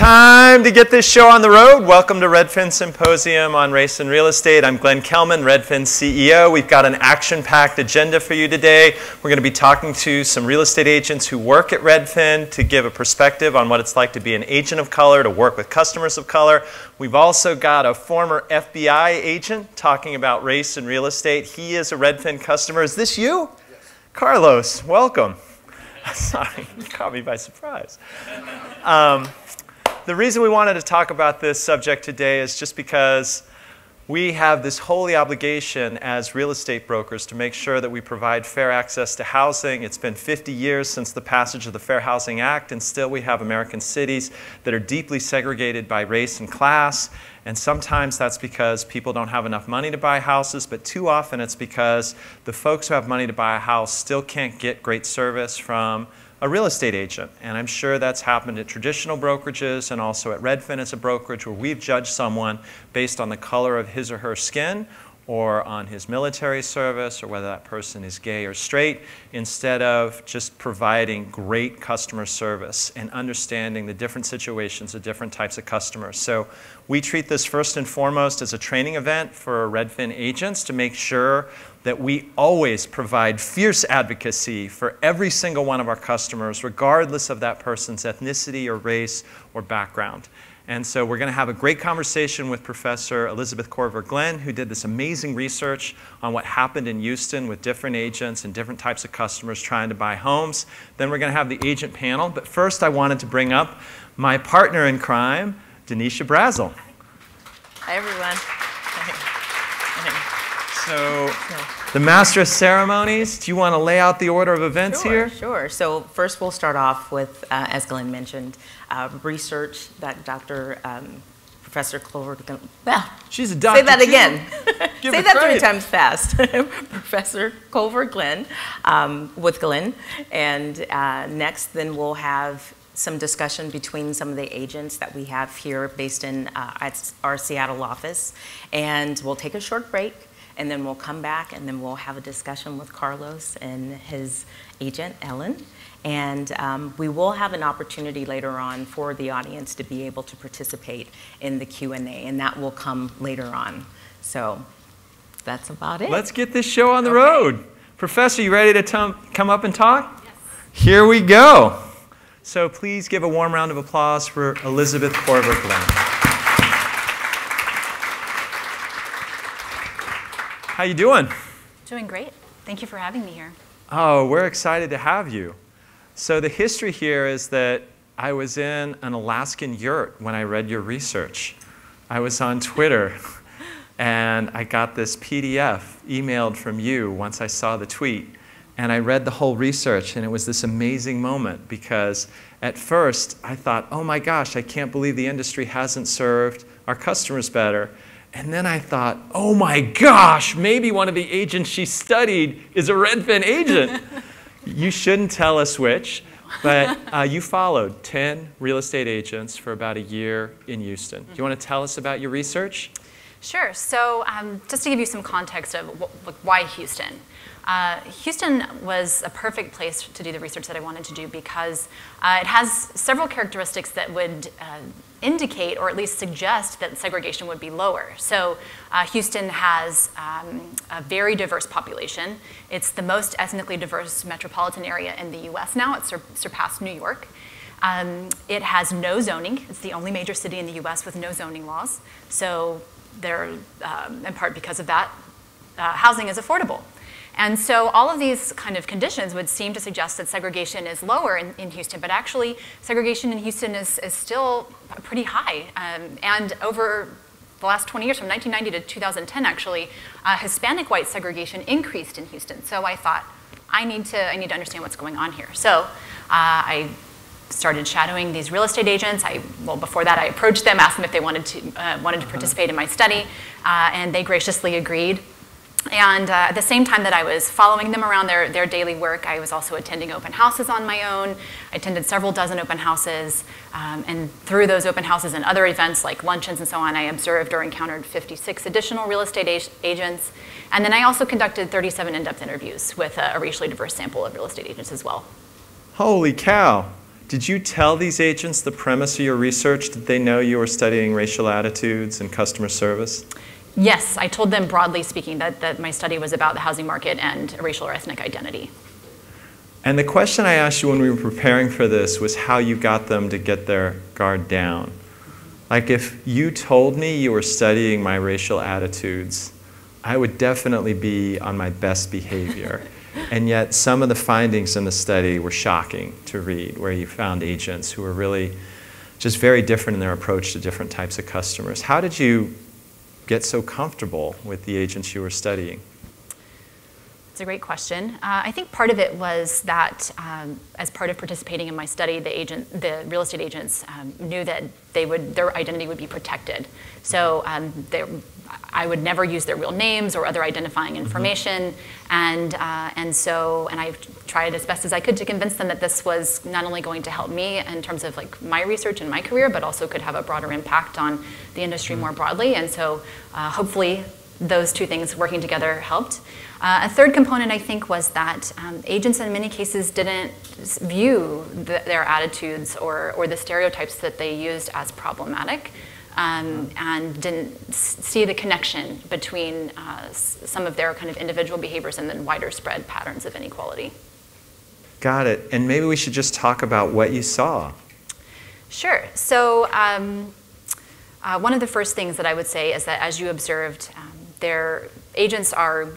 time to get this show on the road. Welcome to Redfin Symposium on Race and Real Estate. I'm Glenn Kelman, Redfin CEO. We've got an action packed agenda for you today. We're going to be talking to some real estate agents who work at Redfin to give a perspective on what it's like to be an agent of color, to work with customers of color. We've also got a former FBI agent talking about race and real estate. He is a Redfin customer. Is this you? Yes. Carlos, welcome. Sorry, you caught me by surprise. Um, the reason we wanted to talk about this subject today is just because we have this holy obligation as real estate brokers to make sure that we provide fair access to housing. It's been 50 years since the passage of the Fair Housing Act, and still we have American cities that are deeply segregated by race and class. And sometimes that's because people don't have enough money to buy houses, but too often it's because the folks who have money to buy a house still can't get great service from a real estate agent. And I'm sure that's happened at traditional brokerages and also at Redfin as a brokerage where we've judged someone based on the color of his or her skin or on his military service or whether that person is gay or straight instead of just providing great customer service and understanding the different situations of different types of customers. So we treat this first and foremost as a training event for Redfin agents to make sure that we always provide fierce advocacy for every single one of our customers, regardless of that person's ethnicity or race or background. And so we're going to have a great conversation with Professor Elizabeth Korver Glenn, who did this amazing research on what happened in Houston with different agents and different types of customers trying to buy homes. Then we're going to have the agent panel. But first, I wanted to bring up my partner in crime, Denisha Brazel. Hi, everyone. So, the master of ceremonies, do you want to lay out the order of events sure, here? Sure. So, first we'll start off with, uh, as Glenn mentioned, uh, research that Dr. Um, Professor Clover. Well, she's a doctor. Say that again. say that credit. three times fast. Professor Korver Glenn um, with Glenn, and uh, next then we'll have some discussion between some of the agents that we have here based in uh, our Seattle office, and we'll take a short break and then we'll come back and then we'll have a discussion with Carlos and his agent, Ellen. And um, we will have an opportunity later on for the audience to be able to participate in the Q&A, and that will come later on. So that's about it. Let's get this show on the okay. road. Professor, you ready to come up and talk? Yes. Here we go. So please give a warm round of applause for Elizabeth Korver How you doing? Doing great. Thank you for having me here. Oh, we're excited to have you. So the history here is that I was in an Alaskan yurt when I read your research. I was on Twitter and I got this PDF emailed from you once I saw the tweet. And I read the whole research, and it was this amazing moment because at first I thought, oh my gosh, I can't believe the industry hasn't served our customers better. And then I thought, oh my gosh, maybe one of the agents she studied is a Redfin agent. you shouldn't tell us which, but uh, you followed 10 real estate agents for about a year in Houston. Do you want to tell us about your research? Sure. So, um, just to give you some context of why Houston. Uh, Houston was a perfect place to do the research that I wanted to do because uh, it has several characteristics that would uh, indicate or at least suggest that segregation would be lower. So uh, Houston has um, a very diverse population. It's the most ethnically diverse metropolitan area in the US now. It's sur surpassed New York. Um, it has no zoning. It's the only major city in the US with no zoning laws. So there, um, in part because of that, uh, housing is affordable. And so all of these kind of conditions would seem to suggest that segregation is lower in, in Houston, but actually segregation in Houston is, is still pretty high. Um, and over the last 20 years, from 1990 to 2010 actually, uh, Hispanic white segregation increased in Houston. So I thought, I need to, I need to understand what's going on here. So uh, I started shadowing these real estate agents. I, well, before that, I approached them, asked them if they wanted to, uh, wanted to uh-huh. participate in my study, uh, and they graciously agreed. And uh, at the same time that I was following them around their, their daily work, I was also attending open houses on my own. I attended several dozen open houses. Um, and through those open houses and other events like luncheons and so on, I observed or encountered 56 additional real estate ag agents. And then I also conducted 37 in-depth interviews with a, a racially diverse sample of real estate agents as well. Holy cow. Did you tell these agents the premise of your research? Did they know you were studying racial attitudes and customer service? Yes, I told them broadly speaking that, that my study was about the housing market and racial or ethnic identity. And the question I asked you when we were preparing for this was how you got them to get their guard down. Like, if you told me you were studying my racial attitudes, I would definitely be on my best behavior. and yet, some of the findings in the study were shocking to read, where you found agents who were really just very different in their approach to different types of customers. How did you get so comfortable with the agents you are studying? It's a great question. Uh, I think part of it was that um, as part of participating in my study, the agent, the real estate agents um, knew that they would, their identity would be protected. So um, they, I would never use their real names or other identifying mm-hmm. information, mm-hmm. and uh, and so and I tried as best as I could to convince them that this was not only going to help me in terms of like my research and my career, but also could have a broader impact on the industry mm-hmm. more broadly. And so uh, hopefully those two things working together helped. Uh, a third component, I think, was that um, agents in many cases didn't view the, their attitudes or, or the stereotypes that they used as problematic um, and didn't see the connection between uh, some of their kind of individual behaviors and then wider spread patterns of inequality. Got it. And maybe we should just talk about what you saw. Sure. So, um, uh, one of the first things that I would say is that as you observed, um, their agents are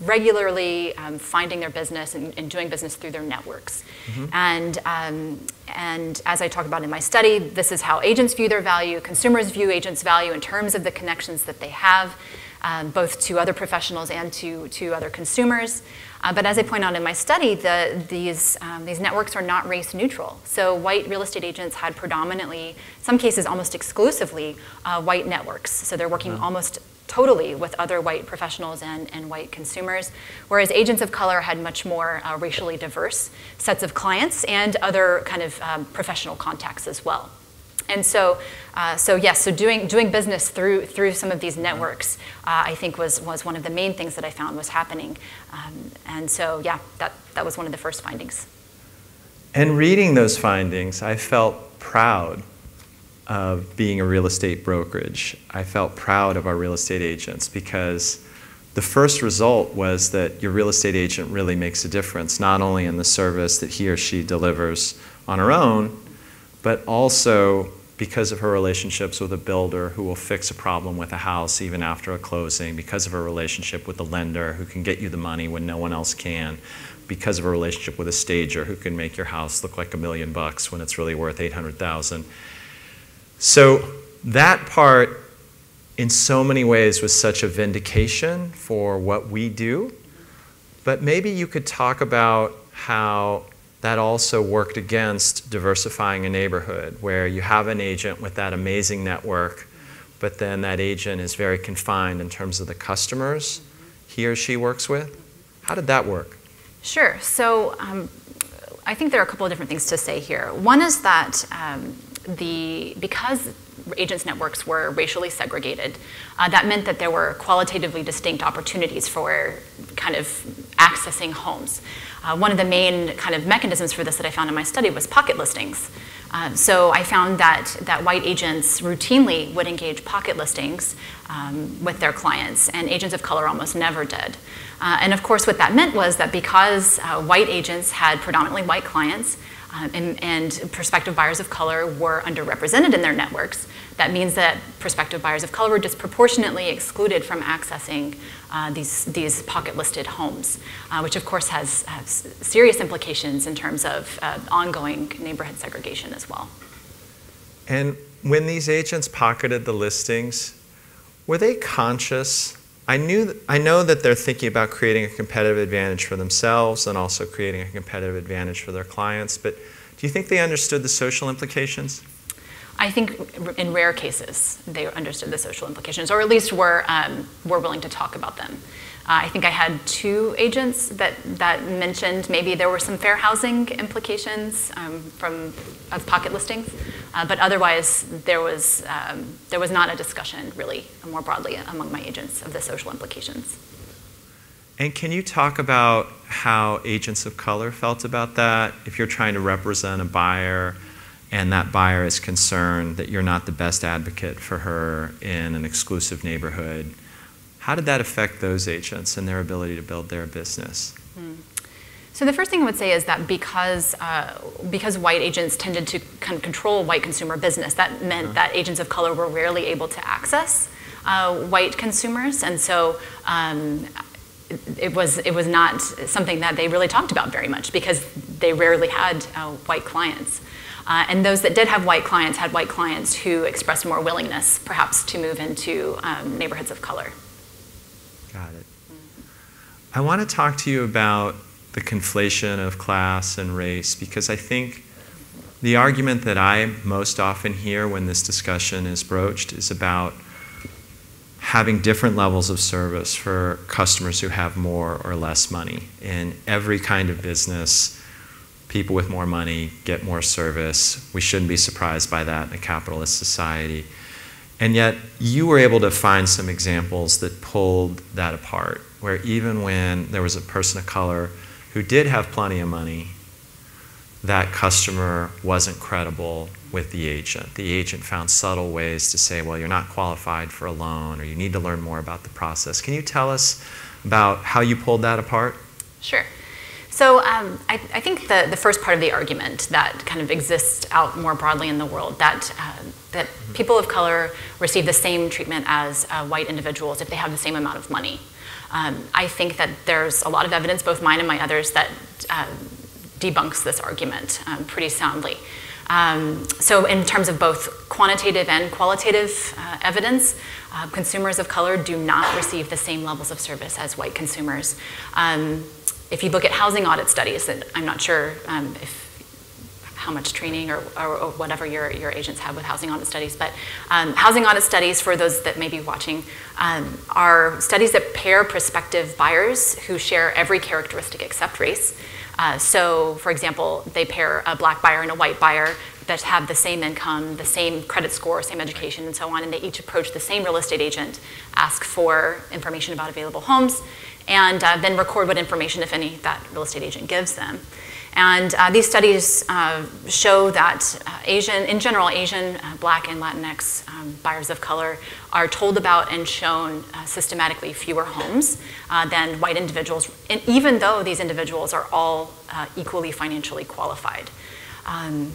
regularly um, finding their business and, and, doing business through their networks. Mm-hmm. And, um, and as I talk about in my study, this is how agents view their value, consumers view agents' value in terms of the connections that they have, um, both to other professionals and to, to other consumers. Uh, but as I point out in my study, the, these, um, these networks are not race neutral. So white real estate agents had predominantly, in some cases almost exclusively, uh, white networks. So they're working almost totally with other white professionals and, and white consumers, whereas agents of color had much more uh, racially diverse sets of clients and other kind of um, professional contacts as well. And so, uh, so yes, so doing, doing business through, through some of these networks, uh, I think was, was one of the main things that I found was happening. Um, and so, yeah, that, that was one of the first findings. And reading those findings, I felt proud of being a real estate brokerage. I felt proud of our real estate agents because the first result was that your real estate agent really makes a difference, not only in the service that he or she delivers on her own, but also because of her relationships with a builder who will fix a problem with a house even after a closing, because of her relationship with the lender who can get you the money when no one else can, because of her relationship with a stager who can make your house look like a million bucks when it's really worth 800,000. So that part, in so many ways, was such a vindication for what we do. But maybe you could talk about how that also worked against diversifying a neighborhood where you have an agent with that amazing network, but then that agent is very confined in terms of the customers he or she works with. How did that work? Sure. So um, I think there are a couple of different things to say here. One is that um, the because agents networks were racially segregated, uh, that meant that there were qualitatively distinct opportunities for kind of accessing homes. Uh, one of the main kind of mechanisms for this that I found in my study was pocket listings. Uh, so I found that, that white agents routinely would engage pocket listings um, with their clients, and agents of color almost never did. Uh, and of course, what that meant was that because uh, white agents had predominantly white clients, um, and, and, prospective buyers of color were underrepresented in their networks. That means that prospective buyers of color were disproportionately excluded from accessing uh, these, these pocket listed homes, uh, which of course has, has, serious implications in terms of uh, ongoing neighborhood segregation as well. And when these agents pocketed the listings, were they conscious I knew I know that they're thinking about creating a competitive advantage for themselves and also creating a competitive advantage for their clients, but do you think they understood the social implications? I think in rare cases they understood the social implications, or at least were, um, were willing to talk about them. Uh, I think I had two agents that, that mentioned maybe there were some fair housing implications um, from of pocket listings, uh, but otherwise there was um, there was not a discussion really more broadly among my agents of the social implications. And can you talk about how agents of color felt about that? If you're trying to represent a buyer and that buyer is concerned that you're not the best advocate for her in an exclusive neighborhood, how did that affect those agents and their ability to build their business? So the first thing I would say is that because uh, because white agents tended to kind of control white consumer business, that meant that agents of color were rarely able to access uh, white consumers, and so. Um, it was it was not something that they really talked about very much because they rarely had uh, white clients. Uh, and those that did have white clients had white clients who expressed more willingness, perhaps, to move into um, neighborhoods of color. Got it. I want to talk to you about the conflation of class and race because I think the argument that I most often hear when this discussion is broached is about having different levels of service for customers who have more or less money. In every kind of business, people with more money get more service. We shouldn't be surprised by that in a capitalist society. And yet, you were able to find some examples that pulled that apart, where even when there was a person of color who did have plenty of money, that customer wasn't credible with the agent. The agent found subtle ways to say, well, you're not qualified for a loan, or you need to learn more about the process. Can you tell us about how you pulled that apart? Sure. So um, I, I, think the, the first part of the argument that kind of exists out more broadly in the world that uh, that mm-hmm. people of color receive the same treatment as uh, white individuals if they have the same amount of money. Um, I think that there's a lot of evidence, both mine and my others, that uh, debunks this argument um, pretty soundly. Um, so, in terms of both quantitative and qualitative uh, evidence, uh, consumers of color do not receive the same levels of service as white consumers. Um, if you look at housing audit studies, and I'm not sure um, if how much training or, or, or, whatever your, your agents have with housing audit studies. But um, housing audit studies, for those that may be watching, um, are studies that pair prospective buyers who share every characteristic except race. Uh, so, for example, they pair a black buyer and a white buyer that have the same income, the same credit score, same education, and so on, and they each approach the same real estate agent, ask for information about available homes, and uh, then record what information, if any, that real estate agent gives them. And uh, these studies uh, show that uh, Asian, in general, Asian, uh, Black, and Latinx um, buyers of color are told about and shown uh, systematically fewer homes than white individuals, and even though these individuals are all equally financially qualified. Um,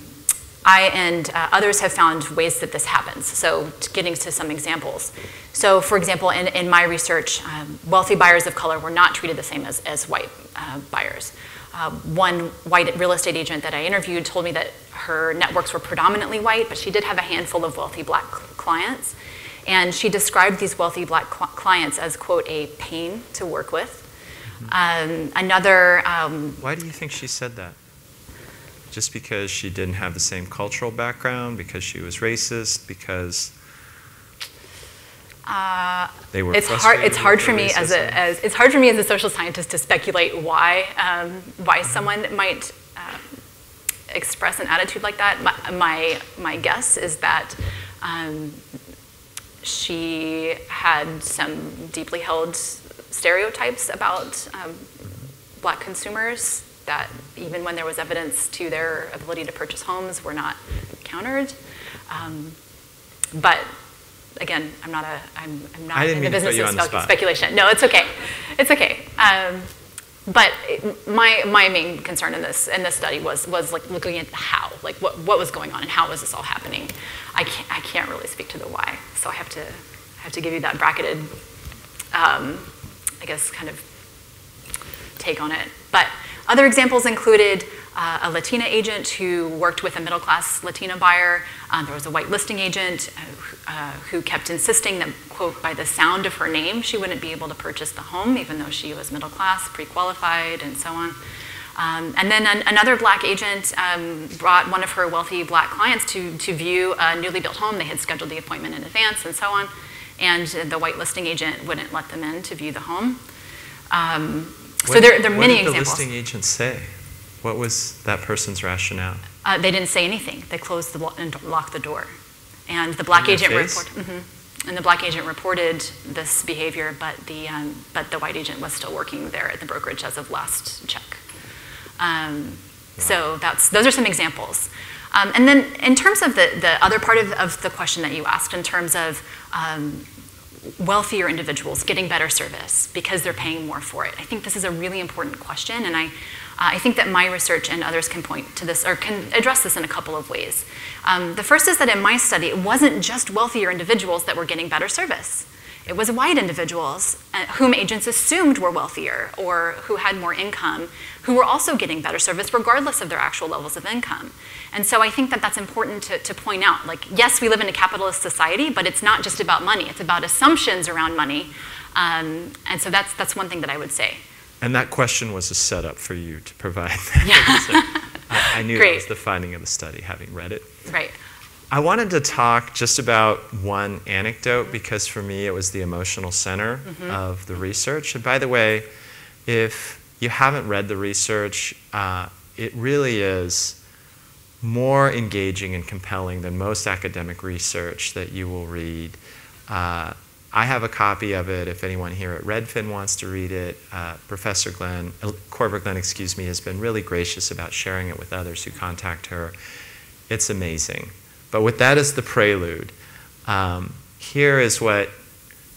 I and uh, others have found ways that this happens. So, getting to some examples. So, for example, in, in my research, um, wealthy buyers of color were not treated the same as, as white uh, buyers. Uh, one white real estate agent that I interviewed told me that her networks were predominantly white, but she did have a handful of wealthy black clients. And she described these wealthy black cl- clients as, quote, a pain to work with. Um, another. Um, Why do you think she said that? Just because she didn't have the same cultural background, because she was racist, because uh, they were it's hard. It's hard for me racism. as a as it's hard for me as a social scientist to speculate why um, why someone might uh, express an attitude like that. My my, my guess is that. Um, she had some deeply held stereotypes about um, black consumers that even when there was evidence to their ability to purchase homes were not countered. Um, but again, I'm not a, I'm, I'm not in the business of spe- speculation. No, it's okay. It's okay. Um, but it, my, my main concern in this, in this study was, was like looking at how, like what, what was going on and how was this all happening. I can't, I can't really speak to the why. So I have to, I have to give you that bracketed, um, I guess, kind of take on it. But other examples included uh, a Latina agent who worked with a middle class Latina buyer. Um, there was a white listing agent uh, uh, who kept insisting that, quote, by the sound of her name, she wouldn't be able to purchase the home, even though she was middle class, pre qualified, and so on. Um, and then an, another black agent um, brought one of her wealthy black clients to, to view a newly built home. They had scheduled the appointment in advance and so on. And the white listing agent wouldn't let them in to view the home. Um, so there, there are many examples. What did the listing agent say? What was that person's rationale? Uh, they didn't say anything. They closed the and locked the door, and the black agent reported. Mm-hmm. and the black agent reported this behavior, but the, um, but the white agent was still working there at the brokerage as of last check. Um, So that's, those are some examples. Um, and then in terms of the, the other part of, of the question that you asked, in terms of um, wealthier individuals getting better service because they're paying more for it, I think this is a really important question, and I, uh, I think that my research and others can point to this or can address this in a couple of ways. Um, the first is that in my study, it wasn't just wealthier individuals that were getting better service. It was white individuals uh, whom agents assumed were wealthier or who had more income who were also getting better service regardless of their actual levels of income. And so I think that that's important to, to point out. Like, yes, we live in a capitalist society, but it's not just about money, it's about assumptions around money. Um, and so that's, that's one thing that I would say. And that question was a setup for you to provide that. Yeah. I, I, knew Great. that was the finding of the study, having read it. Right. I wanted to talk just about one anecdote because for me it was the emotional center mm-hmm. of the research. And by the way, if you haven't read the research, uh, it really is more engaging and compelling than most academic research that you will read. Uh, I have a copy of it if anyone here at Redfin wants to read it. Uh, Professor Glenn, uh, Korver Glenn, excuse me, has been really gracious about sharing it with others who contact her. It's amazing. But with that as the prelude, um, here is what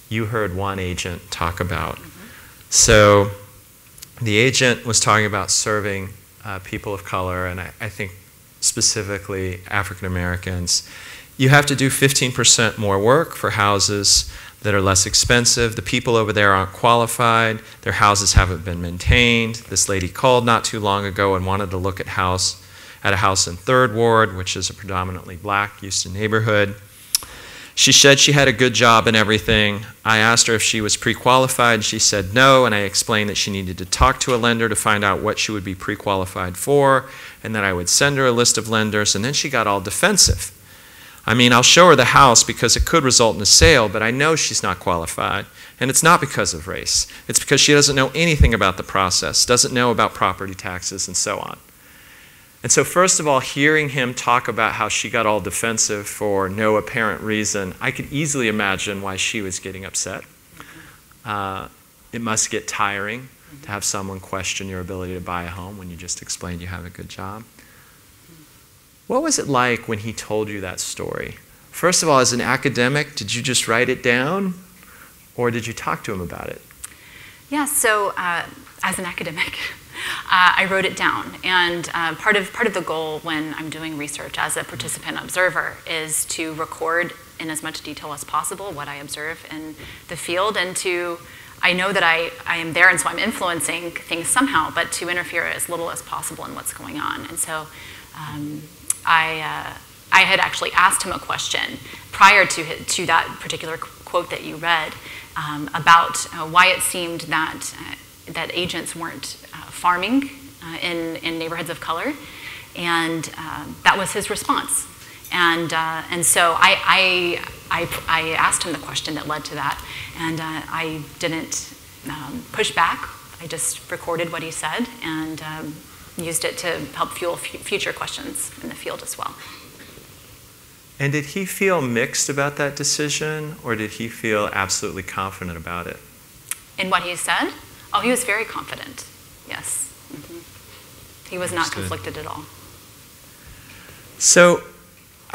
you heard one agent talk about. So the agent was talking about serving uh, people of color, and I, I think specifically African Americans. You have to do 15% more work for houses that are less expensive. The people over there aren't qualified. Their houses haven't been maintained. This lady called not too long ago and wanted to look at house at a house in Third Ward, which is a predominantly black Houston neighborhood. She said she had a good job and everything. I asked her if she was pre qualified. She said no, and I explained that she needed to talk to a lender to find out what she would be pre qualified for, and that I would send her a list of lenders, and then she got all defensive. I mean, I'll show her the house because it could result in a sale, but I know she's not qualified. And it's not because of race. It's because she doesn't know anything about the process, doesn't know about property taxes, and so on. And so, first of all, hearing him talk about how she got all defensive for no apparent reason, I could easily imagine why she was getting upset. Uh, it must get tiring to have someone question your ability to buy a home when you just explained you have a good job. What was it like when he told you that story? First of all, as an academic, did you just write it down or did you talk to him about it? Yeah, so uh, as an academic, uh, I wrote it down. And uh, part, of, part of the goal when I'm doing research as a participant observer is to record in as much detail as possible what I observe in the field and to I know that I, I am there and so I'm influencing things somehow, but to interfere as little as possible in what's going on. And so um, I, uh, I had actually asked him a question prior to, to that particular quote that you read um, about uh, why it seemed that, uh, that agents weren't uh, farming uh, in, in neighborhoods of color. And um, that was his response. And, uh, and so I, I, I, I, asked him the question that led to that, and I didn't um, push back. I just recorded what he said and um, used it to help fuel f- future questions in the field as well. And did he feel mixed about that decision, or did he feel absolutely confident about it? In what he said? Oh, he was very confident, yes. Mm-hmm. He was not conflicted at all. So,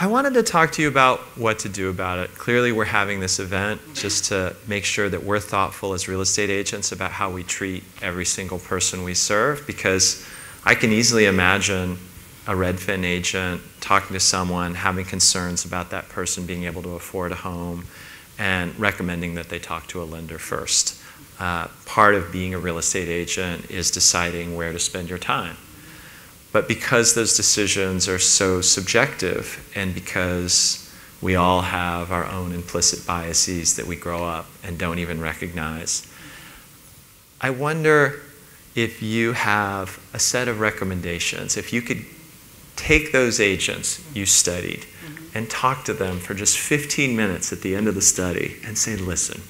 I wanted to talk to you about what to do about it. Clearly, we're having this event just to make sure that we're thoughtful as real estate agents about how we treat every single person we serve because I can easily imagine a Redfin agent talking to someone, having concerns about that person being able to afford a home, and recommending that they talk to a lender first. Uh, part of being a real estate agent is deciding where to spend your time. But because those decisions are so subjective, and because we all have our own implicit biases that we grow up and don't even recognize, I wonder if you have a set of recommendations, if you could take those agents you studied mm-hmm. and talk to them for just 15 minutes at the end of the study and say, listen,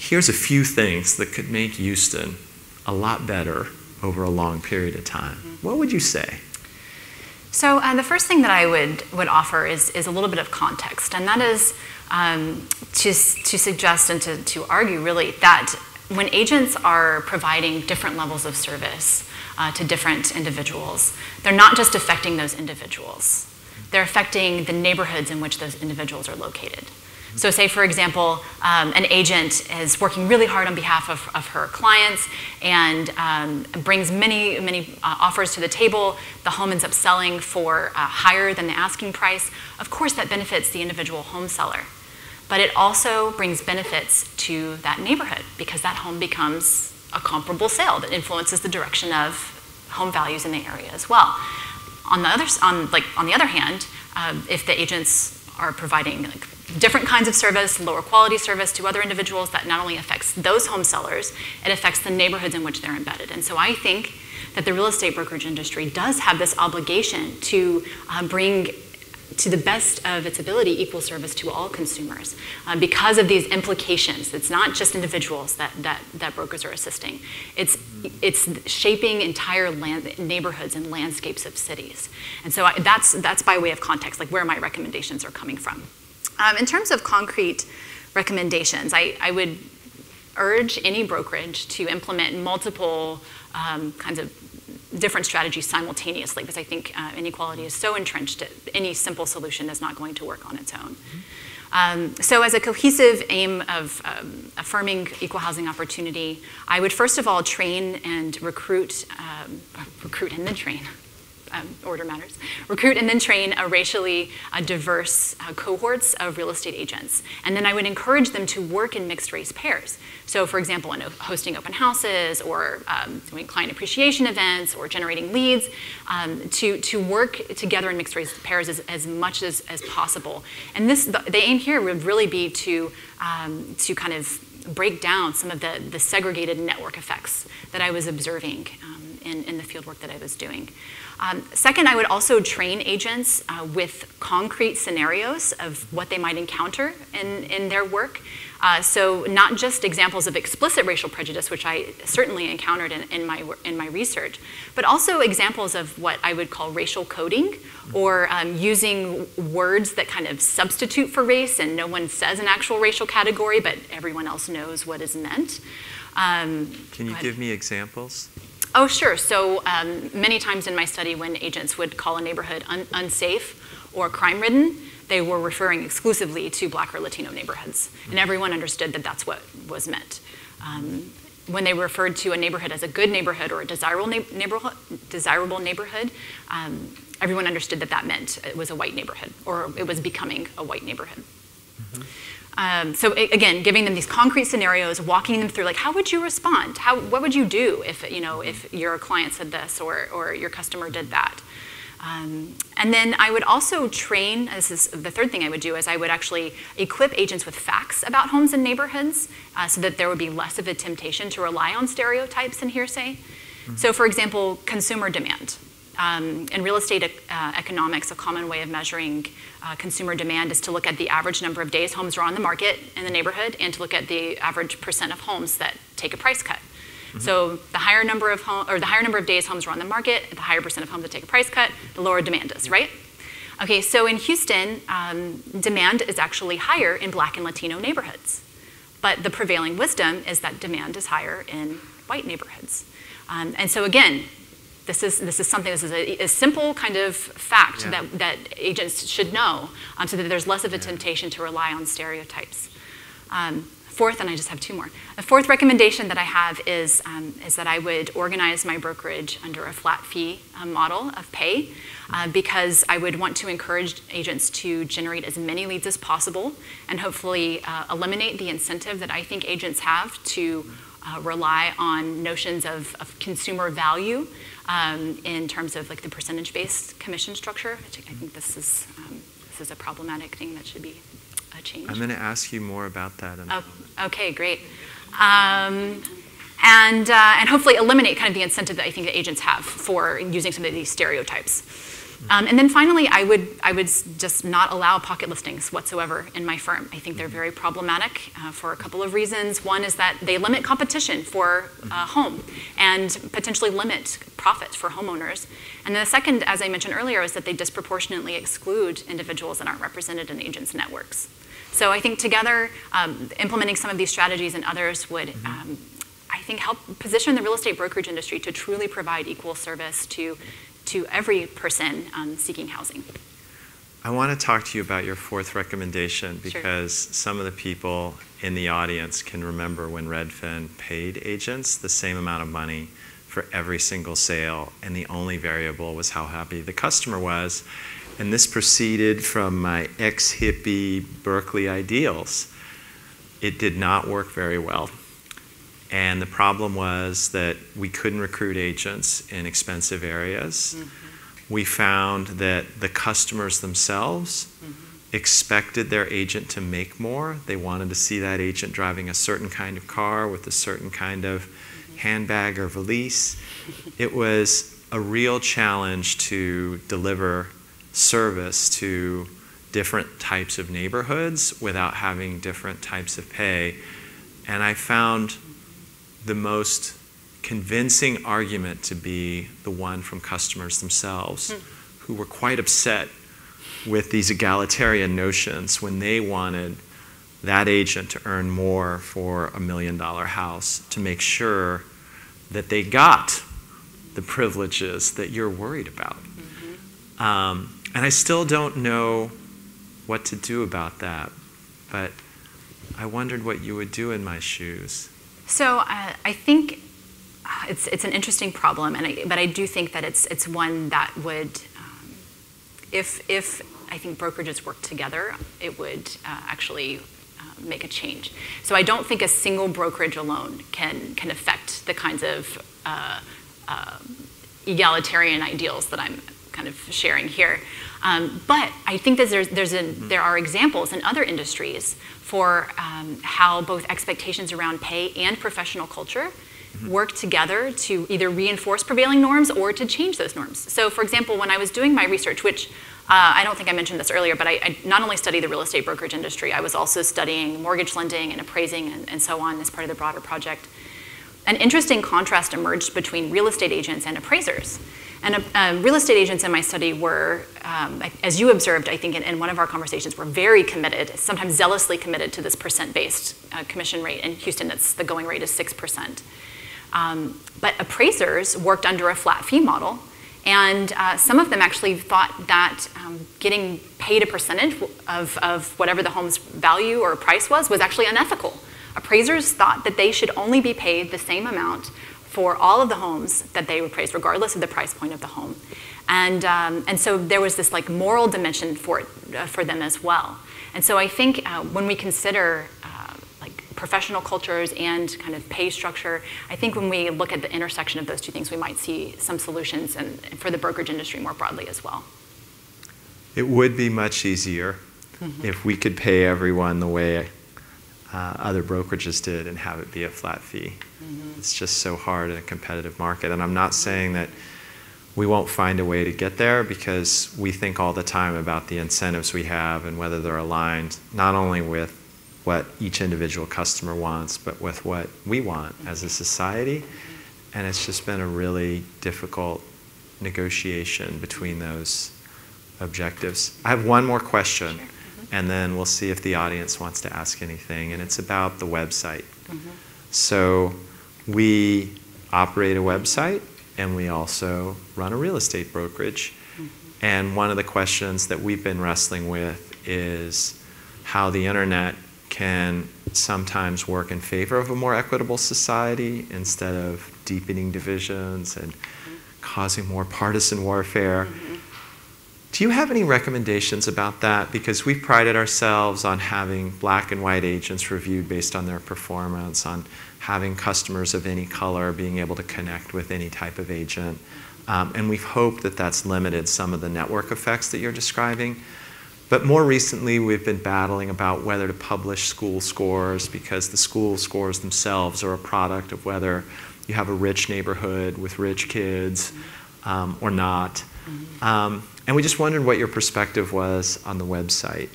here's a few things that could make Houston a lot better over a long period of time. Mm-hmm. What would you say? So uh, the first thing that I would, would offer is, is a little bit of context, and that is um, to, to suggest and to, to argue really that when agents are providing different levels of service uh, to different individuals, they're not just affecting those individuals, they're affecting the neighborhoods in which those individuals are located. So, say for example, um, an agent is working really hard on behalf of, of her clients and um, brings many, many uh, offers to the table. The home ends up selling for uh, higher than the asking price. Of course, that benefits the individual home seller, but it also brings benefits to that neighborhood because that home becomes a comparable sale that influences the direction of home values in the area as well. On the other, on, like, on the other hand, uh, if the agents are providing like, different kinds of service, lower quality service to other individuals that not only affects those home sellers, it affects the neighborhoods in which they're embedded. And so I think that the real estate brokerage industry does have this obligation to uh, bring to the best of its ability equal service to all consumers uh, because of these implications. It's not just individuals that, that, that brokers are assisting. It's, it's shaping entire land, neighborhoods and landscapes of cities. And so I, that's, that's by way of context, like where my recommendations are coming from. Um, in terms of concrete recommendations, I, I, would urge any brokerage to implement multiple um, kinds of different strategies simultaneously because I think uh, inequality is so entrenched that any simple solution is not going to work on its own. Um, so, as a cohesive aim of um, affirming equal housing opportunity, I would first of all train and recruit, um, recruit and then train um, order matters, recruit and then train a racially uh, diverse uh, cohorts of real estate agents. And then I would encourage them to work in mixed race pairs. So, for example, in hosting open houses or um, doing client appreciation events or generating leads, um, to, to work together in mixed race pairs as, as much as, as possible. And this, the, the aim here would really be to, um, to kind of break down some of the, the segregated network effects that I was observing um, in, in the fieldwork that I was doing. Um, second, I would also train agents uh, with concrete scenarios of what they might encounter in, in their work. Uh, so not just examples of explicit racial prejudice, which I certainly encountered in, in, my, in my research, but also examples of what I would call racial coding, or um, using words that kind of substitute for race, and no one says an actual racial category, but everyone else knows what is meant. Um, Can you give me examples? Oh, sure. So um, many times in my study, when agents would call a neighborhood un- unsafe or crime ridden, they were referring exclusively to black or Latino neighborhoods. And everyone understood that that's what was meant. Um, when they referred to a neighborhood as a good neighborhood or a desirable, na- neighborhood, desirable neighborhood, um, everyone understood that that meant it was a white neighborhood or it was becoming a white neighborhood. Mm-hmm. Um, so again, giving them these concrete scenarios, walking them through, like, how would you respond? How, what would you do if, you know, if your client said this or, or your customer did that? Um, and then I would also train, this is the third thing I would do, is I would actually equip agents with facts about homes and neighborhoods uh, so that there would be less of a temptation to rely on stereotypes and hearsay. Mm-hmm. So, for example, consumer demand. Um, in real estate uh, economics, a common way of measuring uh, consumer demand is to look at the average number of days homes are on the market in the neighborhood and to look at the average percent of homes that take a price cut. Mm-hmm. So the higher number of home, or the higher number of days homes are on the market, the higher percent of homes that take a price cut, the lower demand is, right? Okay, so in Houston, um, demand is actually higher in black and Latino neighborhoods. But the prevailing wisdom is that demand is higher in white neighborhoods. Um, and so again, this is, this is something, this is a, a simple kind of fact yeah. that, that agents should know um, so that there's less of a temptation to rely on stereotypes. Um, fourth, and I just have two more. The fourth recommendation that I have is, um, is that I would organize my brokerage under a flat fee uh, model of pay uh, because I would want to encourage agents to generate as many leads as possible and hopefully uh, eliminate the incentive that I think agents have to uh, rely on notions of, of consumer value um, in terms of like the percentage-based commission structure. I think this is um, this is a problematic thing that should be a change. I'm going to ask you more about that. Oh, okay, great. Um, and, uh, and hopefully eliminate kind of the incentive that I think the agents have for using some of these stereotypes. Um, and then finally, I would, I would just not allow pocket listings whatsoever in my firm. I think they're very problematic uh, for a couple of reasons. One is that they limit competition for uh, home and potentially limit profit for homeowners. And then the second, as I mentioned earlier, is that they disproportionately exclude individuals that aren't represented in agents' networks. So I think together, um, implementing some of these strategies and others would, um, I think, help position the real estate brokerage industry to truly provide equal service to, to every person um, seeking housing. I want to talk to you about your fourth recommendation because sure. some of the people in the audience can remember when Redfin paid agents the same amount of money for every single sale, and the only variable was how happy the customer was. And this proceeded from my ex hippie Berkeley ideals. It did not work very well. And the problem was that we couldn't recruit agents in expensive areas. Mm-hmm. We found that the customers themselves mm-hmm. expected their agent to make more. They wanted to see that agent driving a certain kind of car with a certain kind of mm-hmm. handbag or valise. it was a real challenge to deliver service to different types of neighborhoods without having different types of pay. And I found the most convincing argument to be the one from customers themselves, mm. who were quite upset with these egalitarian notions when they wanted that agent to earn more for a million dollar house to make sure that they got the privileges that you're worried about. Mm-hmm. Um, and I still don't know what to do about that, but I wondered what you would do in my shoes. So uh, I think uh, it's, it's an interesting problem, and I, but I do think that it's, it's one that would, um, if, if I think brokerages work together, it would uh, actually uh, make a change. So I don't think a single brokerage alone can, can affect the kinds of uh, uh, egalitarian ideals that I'm kind of sharing here. Um, but I think that there's, there's a, there are examples in other industries for um, how both expectations around pay and professional culture mm-hmm. work together to either reinforce prevailing norms or to change those norms. So, for example, when I was doing my research, which uh, I don't think I mentioned this earlier, but I, I, not only studied the real estate brokerage industry, I was also studying mortgage lending and appraising and, and so on as part of the broader project. An interesting contrast emerged between real estate agents and appraisers. And uh, uh, real estate agents in my study were, um, as you observed, I think in, in, one of our conversations, were very committed, sometimes zealously committed to this percent-based uh, commission rate. In Houston, it's, the going rate is 6%. Um, but appraisers worked under a flat fee model, and uh, some of them actually thought that um, getting paid a percentage of, of whatever the home's value or price was was actually unethical. Appraisers thought that they should only be paid the same amount for all of the homes that they would praise, regardless of the price point of the home. And, um, and so there was this like moral dimension for, uh, for them as well. And so I think uh, when we consider uh, like professional cultures and kind of pay structure, I think when we look at the intersection of those two things, we might see some solutions and, for the brokerage industry more broadly as well. It would be much easier mm-hmm. if we could pay everyone the way uh, other brokerages did and have it be a flat fee. Mm-hmm. It's just so hard in a competitive market. And I'm not saying that we won't find a way to get there because we think all the time about the incentives we have and whether they're aligned not only with what each individual customer wants, but with what we want as a society. And it's just been a really difficult negotiation between those objectives. I have one more question. Sure and then we'll see if the audience wants to ask anything. And it's about the website. Mm-hmm. So we operate a website and we also run a real estate brokerage. Mm-hmm. And one of the questions that we've been wrestling with is how the internet can sometimes work in favor of a more equitable society instead of deepening divisions and mm-hmm. causing more partisan warfare. Mm-hmm. Do you have any recommendations about that? Because we've prided ourselves on having black and white agents reviewed based on their performance, on having customers of any color being able to connect with any type of agent. Um, and we've hoped that that's limited some of the network effects that you're describing. But more recently, we've been battling about whether to publish school scores because the school scores themselves are a product of whether you have a rich neighborhood with rich kids um, or not. Mm-hmm. Um, and we just wondered what your perspective was on the website.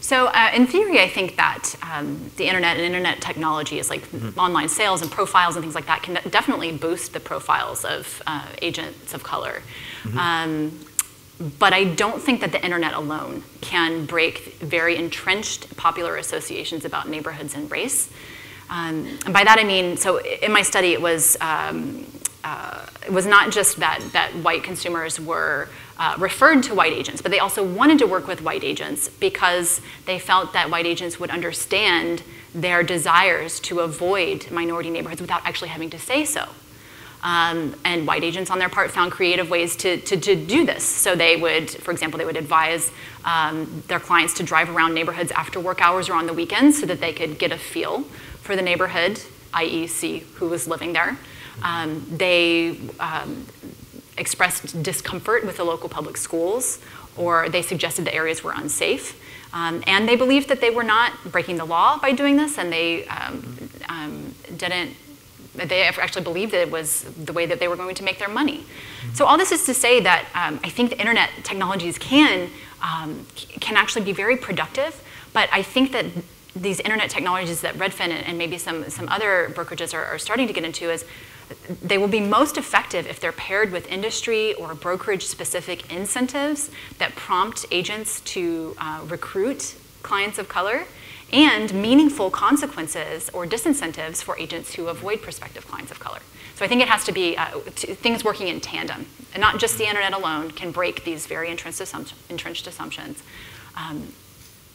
So, uh, in theory, I think that um, the internet and internet technology is like mm-hmm. online sales and profiles and things like that can definitely boost the profiles of uh, agents of color. Mm-hmm. Um, but I don't think that the internet alone can break very entrenched popular associations about neighborhoods and race. Um, and by that I mean, so in my study, it was um, uh, it was not just that that white consumers were uh, referred to white agents, but they also wanted to work with white agents because they felt that white agents would understand their desires to avoid minority neighborhoods without actually having to say so. Um, and white agents on their part found creative ways to, to, to, do this. So they would, for example, they would advise um, their clients to drive around neighborhoods after work hours or on the weekends so that they could get a feel for the neighborhood, i.e., see who was living there. Um, they um, expressed discomfort with the local public schools, or they suggested the areas were unsafe. Um, and they believed that they were not breaking the law by doing this, and they um, um, didn't. They actually believed that it was the way that they were going to make their money. Mm-hmm. So all this is to say that um, I think the internet technologies can um, can actually be very productive, but I think that these internet technologies that Redfin and, and maybe some some other brokerages are, are starting to get into is they will be most effective if they're paired with industry or brokerage specific incentives that prompt agents to uh, recruit clients of color and meaningful consequences or disincentives for agents who avoid prospective clients of color. So I think it has to be uh, things working in tandem, and not just the internet alone can break these very entrenched, assump- entrenched assumptions. Um,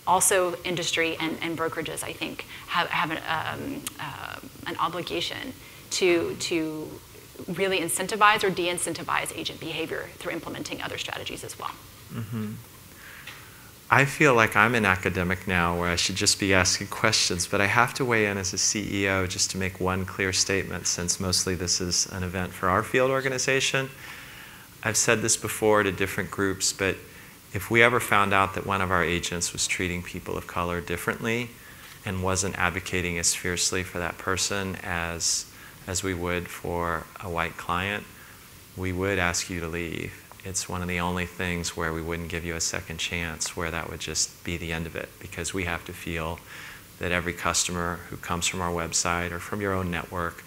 also, industry and, and, brokerages, I think, have, have an, um, uh, an obligation to, to really incentivize or de incentivize agent behavior through implementing other strategies as well. Mm-hmm. I feel like I'm an academic now where I should just be asking questions, but I have to weigh in as a CEO just to make one clear statement since mostly this is an event for our field organization. I've said this before to different groups, but if we ever found out that one of our agents was treating people of color differently and wasn't advocating as fiercely for that person as as we would for a white client, we would ask you to leave. It's one of the only things where we wouldn't give you a second chance, where that would just be the end of it, because we have to feel that every customer who comes from our website or from your own network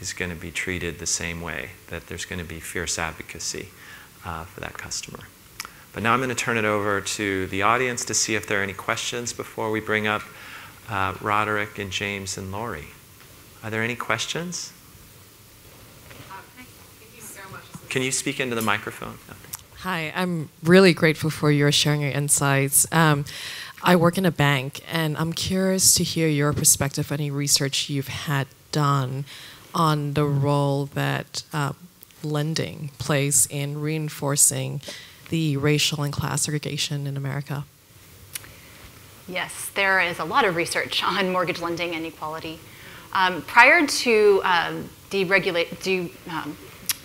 is going to be treated the same way, that there's going to be fierce advocacy uh, for that customer. But now I'm going to turn it over to the audience to see if there are any questions before we bring up uh, Roderick and James and Lori. Are there any questions? Can you speak into the microphone? Hi, I'm really grateful for your sharing your insights. Um, I work in a bank, and I'm curious to hear your perspective, on any research you've had done on the role that uh, lending plays in reinforcing the racial and class segregation in America. Yes, there is a lot of research on mortgage lending inequality. Um, prior to um, deregulate, de, um,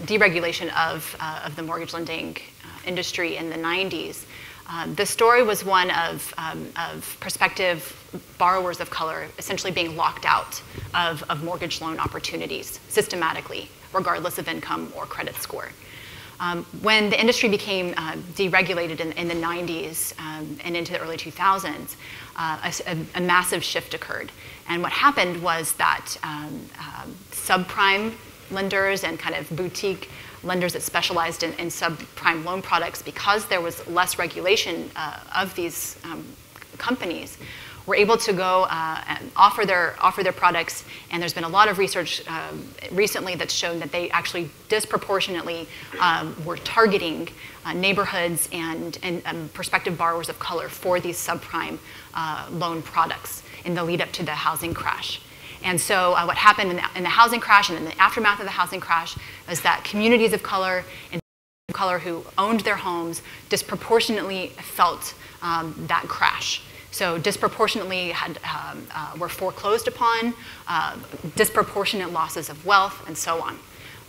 deregulation of, uh, of the mortgage lending uh, industry in the 90s, um, the story was one of, um, of prospective borrowers of color essentially being locked out of, of mortgage loan opportunities systematically, regardless of income or credit score. Um, when the industry became uh, deregulated in, in, the 90s um, and into the early 2000s, uh, a, a, massive shift occurred. And what happened was that um, um subprime lenders and kind of boutique lenders that specialized in, in subprime loan products, because there was less regulation uh, of these um, companies, were able to go uh, and offer their offer their products. And there's been a lot of research um, recently that's shown that they actually disproportionately um, were targeting uh, neighborhoods and, and um, prospective borrowers of color for these subprime uh, loan products in the lead up to the housing crash. And so, uh, what happened in the, in the, housing crash and in the aftermath of the housing crash is that communities of color and people of color who owned their homes disproportionately felt um, that crash. So disproportionately had, um, uh, were foreclosed upon, uh, disproportionate losses of wealth, and so on.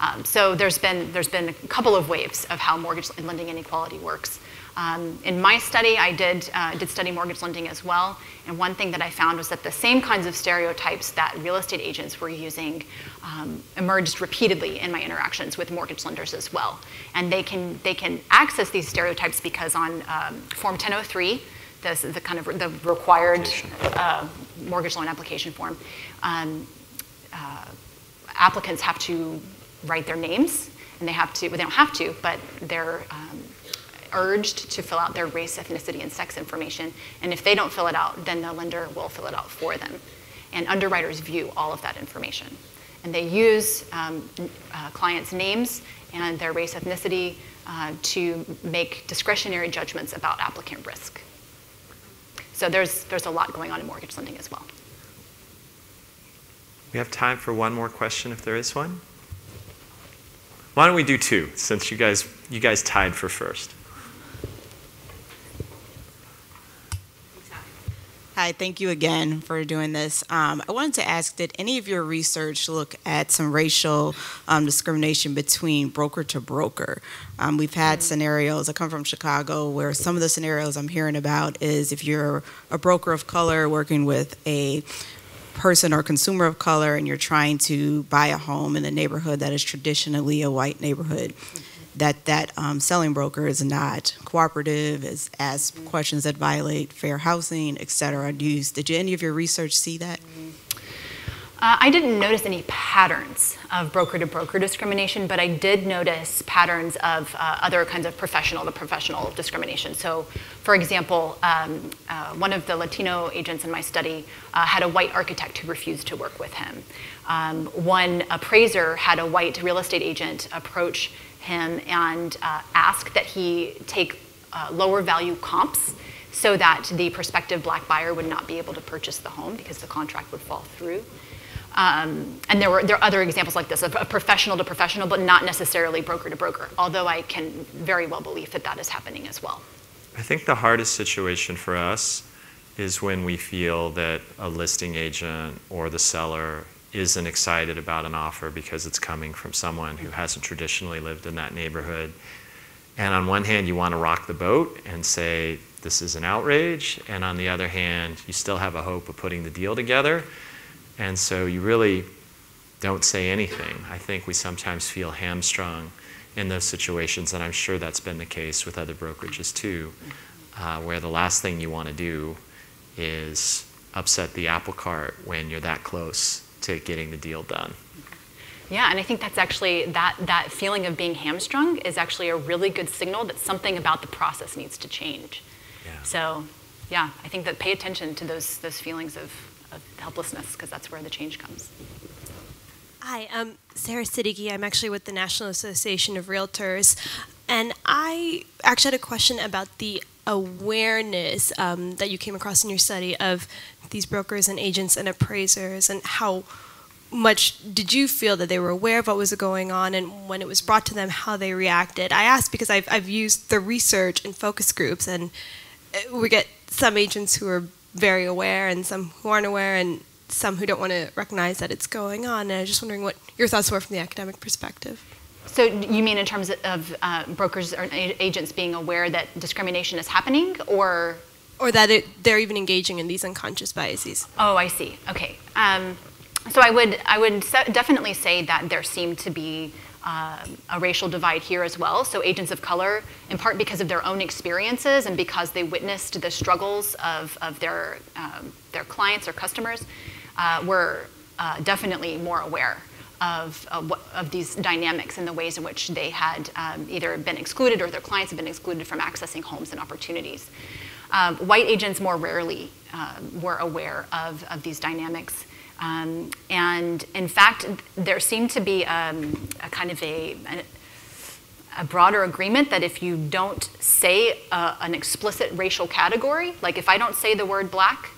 Um, so there's been, there's been a couple of waves of how mortgage lending inequality works. Um, in my study, I did, uh, did study mortgage lending as well, and one thing that I found was that the same kinds of stereotypes that real estate agents were using um, emerged repeatedly in my interactions with mortgage lenders as well. And they can, they can access these stereotypes because on um, Form 1003, this is the kind of the required uh, mortgage loan application form, um, uh, applicants have to write their names, and they have to, well, they don't have to, but they're um, urged to fill out their race, ethnicity, and sex information. And if they don't fill it out, then the lender will fill it out for them. And underwriters view all of that information. And they use um, uh, clients' names and their race, ethnicity uh, to make discretionary judgments about applicant risk. So there's, there's a lot going on in mortgage lending as well. We have time for one more question if there is one. Why don't we do two since you guys you guys tied for first? Hi, thank you again for doing this. Um, I wanted to ask, did any of your research look at some racial um, discrimination between broker to broker? Um, we've had scenarios, I come from Chicago, where some of the scenarios I'm hearing about is if you're a broker of color working with a person or consumer of color and you're trying to buy a home in a neighborhood that is traditionally a white neighborhood, that that um, selling broker is not cooperative, is asks questions that violate fair housing, et cetera. Do you, did you, any of your research see that? Uh, I didn't notice any patterns of broker to broker discrimination, but I did notice patterns of uh, other kinds of professional to professional discrimination. So, for example, um, uh, one of the Latino agents in my study uh, had a white architect who refused to work with him. Um, one appraiser had a white real estate agent approach him and uh, ask that he take uh, lower value comps so that the prospective black buyer would not be able to purchase the home because the contract would fall through. Um, and there were there are other examples like this of, of professional to professional, but not necessarily broker to broker. Although I can very well believe that that is happening as well. I think the hardest situation for us is when we feel that a listing agent or the seller isn't excited about an offer because it's coming from someone who hasn't traditionally lived in that neighborhood. And on one hand, you want to rock the boat and say, this is an outrage. And on the other hand, you still have a hope of putting the deal together. And so you really don't say anything. I think we sometimes feel hamstrung in those situations, and I'm sure that's been the case with other brokerages too, uh, where the last thing you want to do is upset the apple cart when you're that close to getting the deal done. Yeah, and I think that's actually that that feeling of being hamstrung is actually a really good signal that something about the process needs to change. Yeah. So, yeah, I think that pay attention to those those feelings of, of helplessness because that's where the change comes. Hi, I'm Sarah Siddiqui. I'm actually with the National Association of Realtors. And I actually had a question about the awareness um, that you came across in your study of these brokers and agents and appraisers and how much did you feel that they were aware of what was going on and when it was brought to them how they reacted? I asked because i've, I've used the research in focus groups and uh, we get some agents who are very aware and some who aren't aware and some who don't want to recognize that it's going on and i was just wondering what your thoughts were from the academic perspective. So you mean in terms of uh, brokers or agents being aware that discrimination is happening, or or that it, they're even engaging in these unconscious biases Oh, I see. Okay. Um, so I would I would definitely say that there seemed to be uh, a racial divide here as well. So agents of color, in part because of their own experiences and because they witnessed the struggles of, of their um, their clients or customers, uh, were uh, definitely more aware of, of, of these dynamics and the ways in which they had um, either been excluded or their clients had been excluded from accessing homes and opportunities. Um, white agents more rarely um, were aware of, of these dynamics. Um, and in fact, there seemed to be um, a kind of a, a, a broader agreement that if you don't say uh, an explicit racial category, like if I don't say the word black,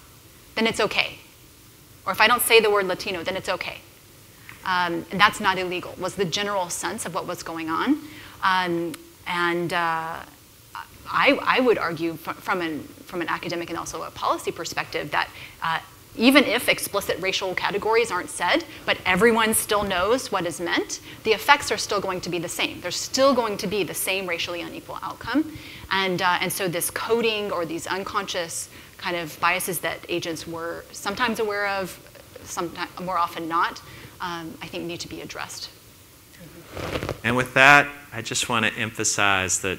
then it's okay. Or if I don't say the word Latino, then it's okay. Um, and that's not illegal, was the general sense of what was going on. Um, and uh, I, I would argue fr- from an, from an academic and also a policy perspective that uh, even if explicit racial categories aren't said, but everyone still knows what is meant, the effects are still going to be the same. There's still going to be the same racially unequal outcome. And, uh, and so this coding or these unconscious kind of biases that agents were sometimes aware of, sometimes, more often not, um, I think need to be addressed. And with that, I just want to emphasize that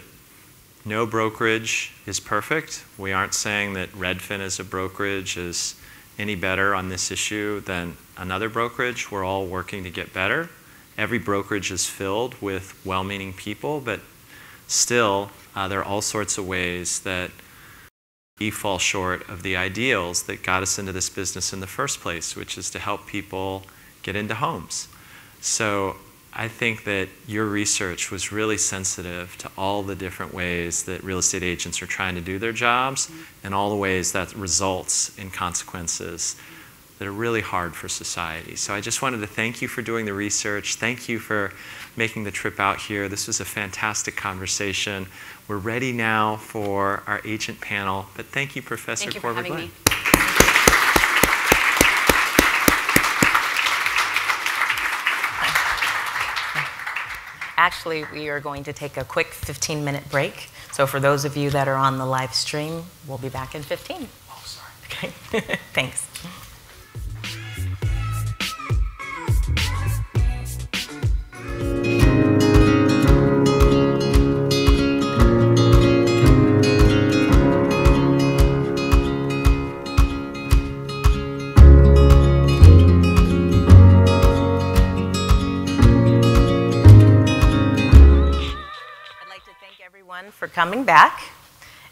no brokerage is perfect. We aren't saying that Redfin as a brokerage is any better on this issue than another brokerage. We're all working to get better. Every brokerage is filled with well meaning people, but still, uh, there are all sorts of ways that we fall short of the ideals that got us into this business in the first place, which is to help people get into homes. So I think that your research was really sensitive to all the different ways that real estate agents are trying to do their jobs mm-hmm. and all the ways that results in consequences that are really hard for society. So I just wanted to thank you for doing the research. Thank you for making the trip out here. This was a fantastic conversation. We're ready now for our agent panel, but thank you, Professor Thank you for having Korver-Glenn. me. Actually, we are going to take a quick 15 minute break. So, for those of you that are on the live stream, we'll be back in 15. Oh, sorry. Okay, thanks. Everyone for coming back.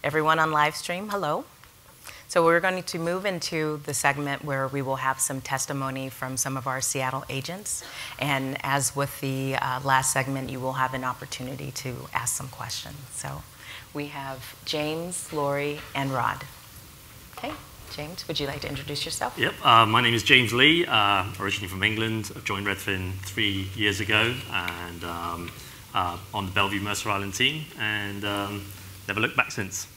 Everyone on live stream, hello. So we're going to move into the segment where we will have some testimony from some of our Seattle agents. And as with the uh, last segment, you will have an opportunity to ask some questions. So we have James, Lori, and Rod. Okay, James, would you like to introduce yourself? Yep, uh, my name is James Lee, uh, originally from England. I joined Redfin three years ago and um, uh, on the Bellevue Mercer Island team and um, never looked back since.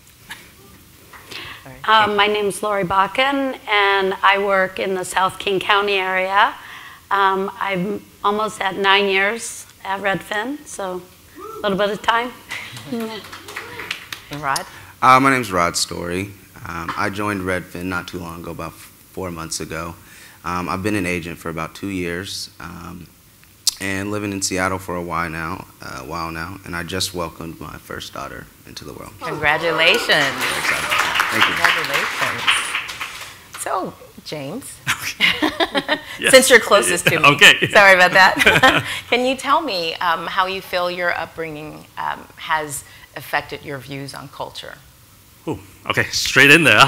All right. Um, my name's Lori Bakken, and I work in the South King County area. Um, I'm almost at nine years at Redfin, so a little bit of time. And Rod? Uh, my name's Rod Story. Um, I joined Redfin not too long ago, about four months ago. Um, I've been an agent for about two years um, and living in Seattle for a while now. Uh, while now, and I just welcomed my first daughter into the world. Congratulations. Thank you. Congratulations. So, James, Yes. since you're closest to me, Okay. sorry about that. Can you tell me um, how you feel your upbringing um, has affected your views on culture? Ooh, okay, straight in there.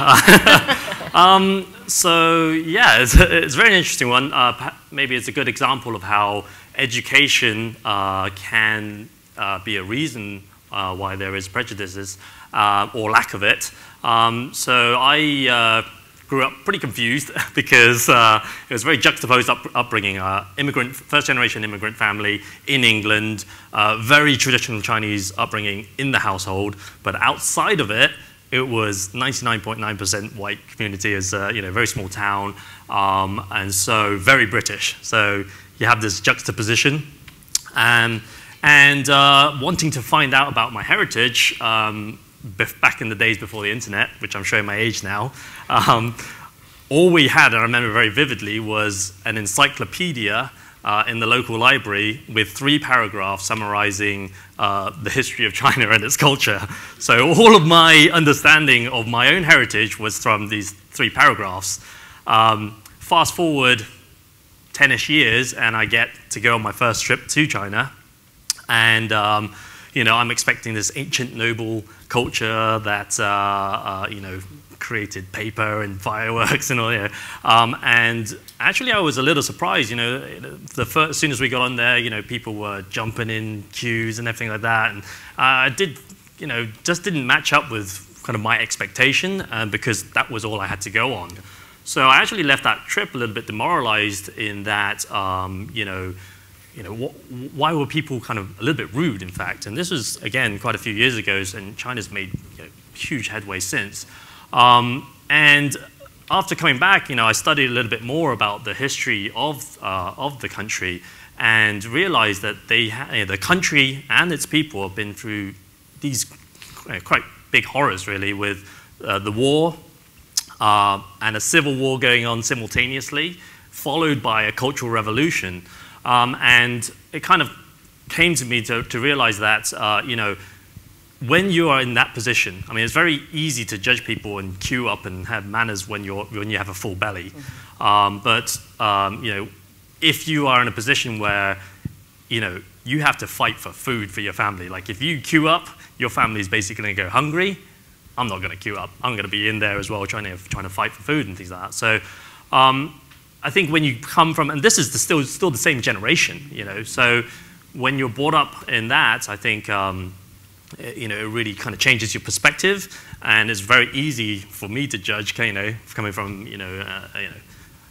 um, so yeah, it's, it's a very interesting one. Uh, maybe it's a good example of how education uh, can uh, be a reason uh, why there is prejudices or lack of it. Um, so I grew up pretty confused because uh, it was very juxtaposed up, upbringing. Uh, immigrant, first generation immigrant family in England, uh, very traditional Chinese upbringing in the household, but outside of it, it was 99.9% white community, uh, you know, very small town, um, and so very British. So you have this juxtaposition. Um, and uh, wanting to find out about my heritage um, back in the days before the internet, which I'm showing my age now, um, all we had, and I remember very vividly, was an encyclopedia uh, in the local library with three paragraphs summarizing uh, the history of China and its culture. So all of my understanding of my own heritage was from these three paragraphs. Um, fast forward 10-ish years, and I get to go on my first trip to China. And, um, you know, I'm expecting this ancient noble culture that, uh, uh, you know, created paper and fireworks and all that. Um, and actually, I was a little surprised, you know, the first, as soon as we got on there, you know, people were jumping in queues and everything like that. And uh, I did, you know, just didn't match up with kind of my expectation uh, because that was all I had to go on. So I actually left that trip a little bit demoralized in that, um, you know, you know, wh- why were people kind of a little bit rude, in fact? And this was, again, quite a few years ago, and China's made you know, huge headway since. Um, and after coming back, you know, I studied a little bit more about the history of, uh, of the country and realized that they you know, the country and its people have been through these quite big horrors, really, with uh, the war uh, and a civil war going on simultaneously, followed by a cultural revolution. Um, and it kind of came to me to, to realize that, uh, you know, when you are in that position, I mean, it's very easy to judge people and queue up and have manners when, you're, when you have a full belly. Mm-hmm. Um, but, um, you know, if you are in a position where, you know, you have to fight for food for your family, like if you queue up, your family is basically going to go hungry. I'm not going to queue up. I'm going to be in there as well, trying to, trying to fight for food and things like that. So um, I think when you come from, and this is the, still, still the same generation, you know, so when you're brought up in that, I think, um, you know, it really kind of changes your perspective, and it's very easy for me to judge, you know, coming from, you know, uh, you know,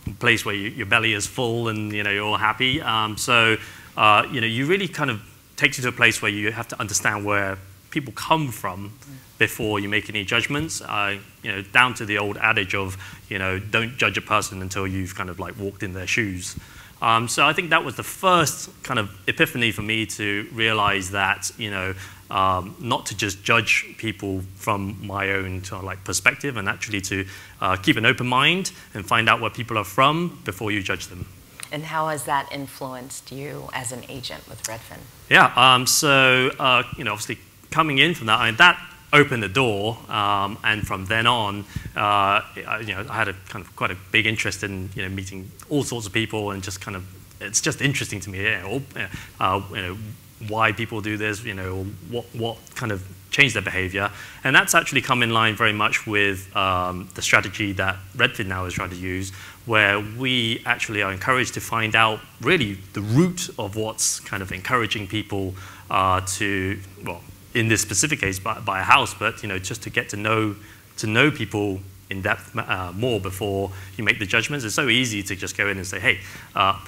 a place where you, your belly is full and you know you're all happy. Um, so, uh, you know, you really kind of takes you to a place where you have to understand where people come from before you make any judgments. Uh, you know, down to the old adage of, you know, don't judge a person until you've kind of like walked in their shoes. Um, so I think that was the first kind of epiphany for me to realize that, you know, um, not to just judge people from my own like perspective and actually to uh, keep an open mind and find out where people are from before you judge them. And how has that influenced you as an agent with Redfin? Yeah, um, so, uh, you know, obviously coming in from that, I mean, that opened the door, um, and from then on, uh, you know, I had a kind of quite a big interest in you know meeting all sorts of people and just kind of it's just interesting to me, yeah, all, uh, you know, why people do this, you know, what what kind of change their behavior, and that's actually come in line very much with um, the strategy that Redfin now is trying to use, where we actually are encouraged to find out really the root of what's kind of encouraging people uh, to well in this specific case by, by, a house, but you know, just to get to know to know people in depth uh, more before you make the judgments. It's so easy to just go in and say, hey, uh,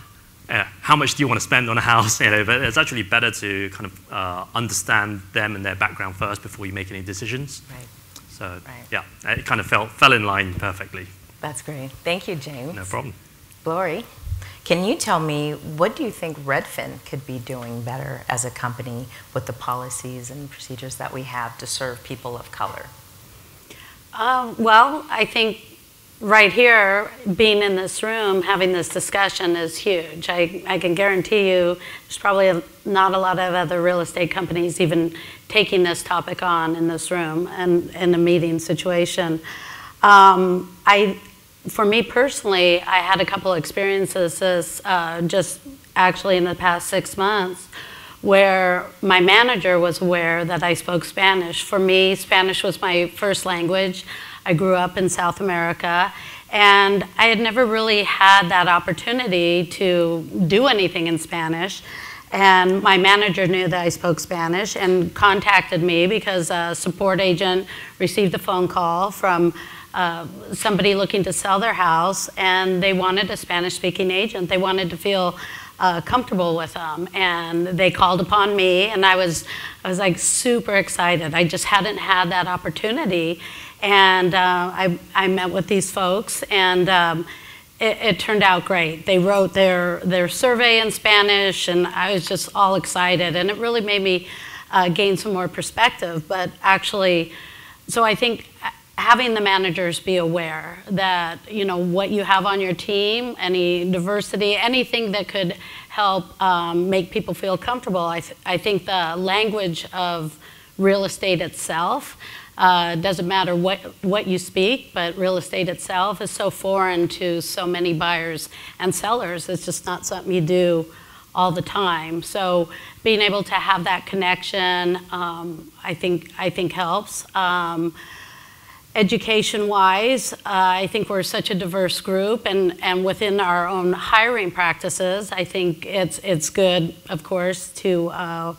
uh, how much do you want to spend on a house? You know, but it's actually better to kind of uh, understand them and their background first before you make any decisions. Right. So right. yeah, it kind of fell, fell in line perfectly. That's great. Thank you, James. No problem. Lori. Can you tell me what do you think Redfin could be doing better as a company with the policies and procedures that we have to serve people of color? Um, well, I think right here, being in this room, having this discussion is huge. I, I can guarantee you there's probably a, not a lot of other real estate companies even taking this topic on in this room and in a meeting situation. Um, I, for me personally, I had a couple experiences uh, just actually in the past six months where my manager was aware that I spoke Spanish. For me, Spanish was my first language. I grew up in South America, and I had never really had that opportunity to do anything in Spanish. And my manager knew that I spoke Spanish and contacted me because a support agent received a phone call from uh, somebody looking to sell their house, and they wanted a Spanish speaking agent. They wanted to feel uh, comfortable with them, and they called upon me, and I was, I was like super excited. I just hadn't had that opportunity, and uh, I, I met with these folks, and um, it, it, turned out great. They wrote their, their survey in Spanish, and I was just all excited, and it really made me uh, gain some more perspective. But actually, so I think having the managers be aware that you know what you have on your team, any diversity, anything that could help um, make people feel comfortable. I, th I think the language of real estate itself uh, doesn't matter what what you speak, but real estate itself is so foreign to so many buyers and sellers. It's just not something you do all the time. So being able to have that connection, um, I think I think helps. Um, Education wise, uh, I think we're such a diverse group, and, and within our own hiring practices, I think it's, it's good, of course, to uh,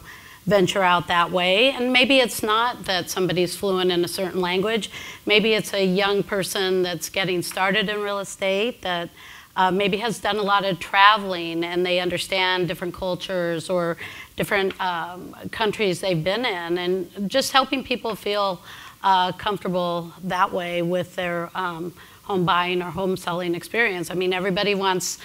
venture out that way. And maybe it's not that somebody's fluent in a certain language, maybe it's a young person that's getting started in real estate that uh, maybe has done a lot of traveling and they understand different cultures or different um, countries they've been in, and just helping people feel uh, comfortable that way with their um, home buying or home selling experience. I mean, everybody wants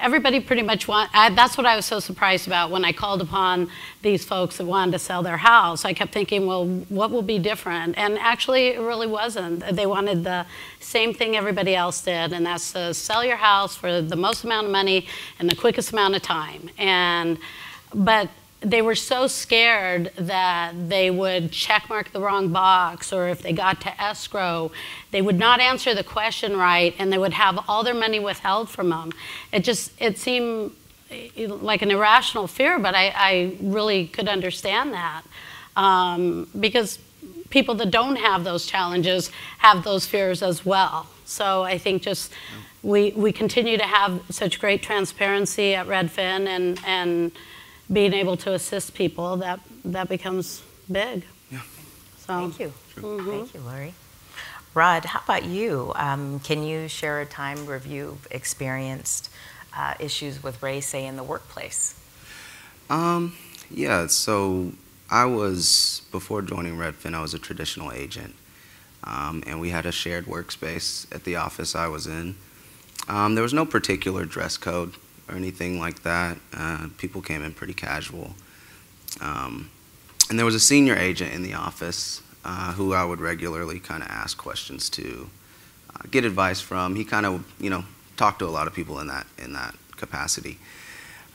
everybody pretty much want that's what i was so surprised about when i called upon these folks that wanted to sell their house. I kept thinking well what will be different? And actually it really wasn't. They wanted the same thing everybody else did and that's to sell your house for the most amount of money in the quickest amount of time. And but they were so scared that they would checkmark the wrong box or if they got to escrow they would not answer the question right and they would have all their money withheld from them. It just it seemed like an irrational fear but i, I really could understand that. Um, because people that don't have those challenges have those fears as well. So i think just we, we continue to have such great transparency at redfin and, and being able to assist people, that, that becomes big. Yeah. So, Thank you. Thank you, Lori. Rod, how about you? Um, can you share a time where you've experienced uh, issues with race, say, in the workplace? Um, yeah, so I was, before joining Redfin, I was a traditional agent. Um, and we had a shared workspace at the office I was in. Um, there was no particular dress code or anything like that. Uh, people came in pretty casual. Um, and there was a senior agent in the office uh, who I would regularly kind of ask questions to, uh, get advice from. He kind of, you know, talked to a lot of people in that in that capacity.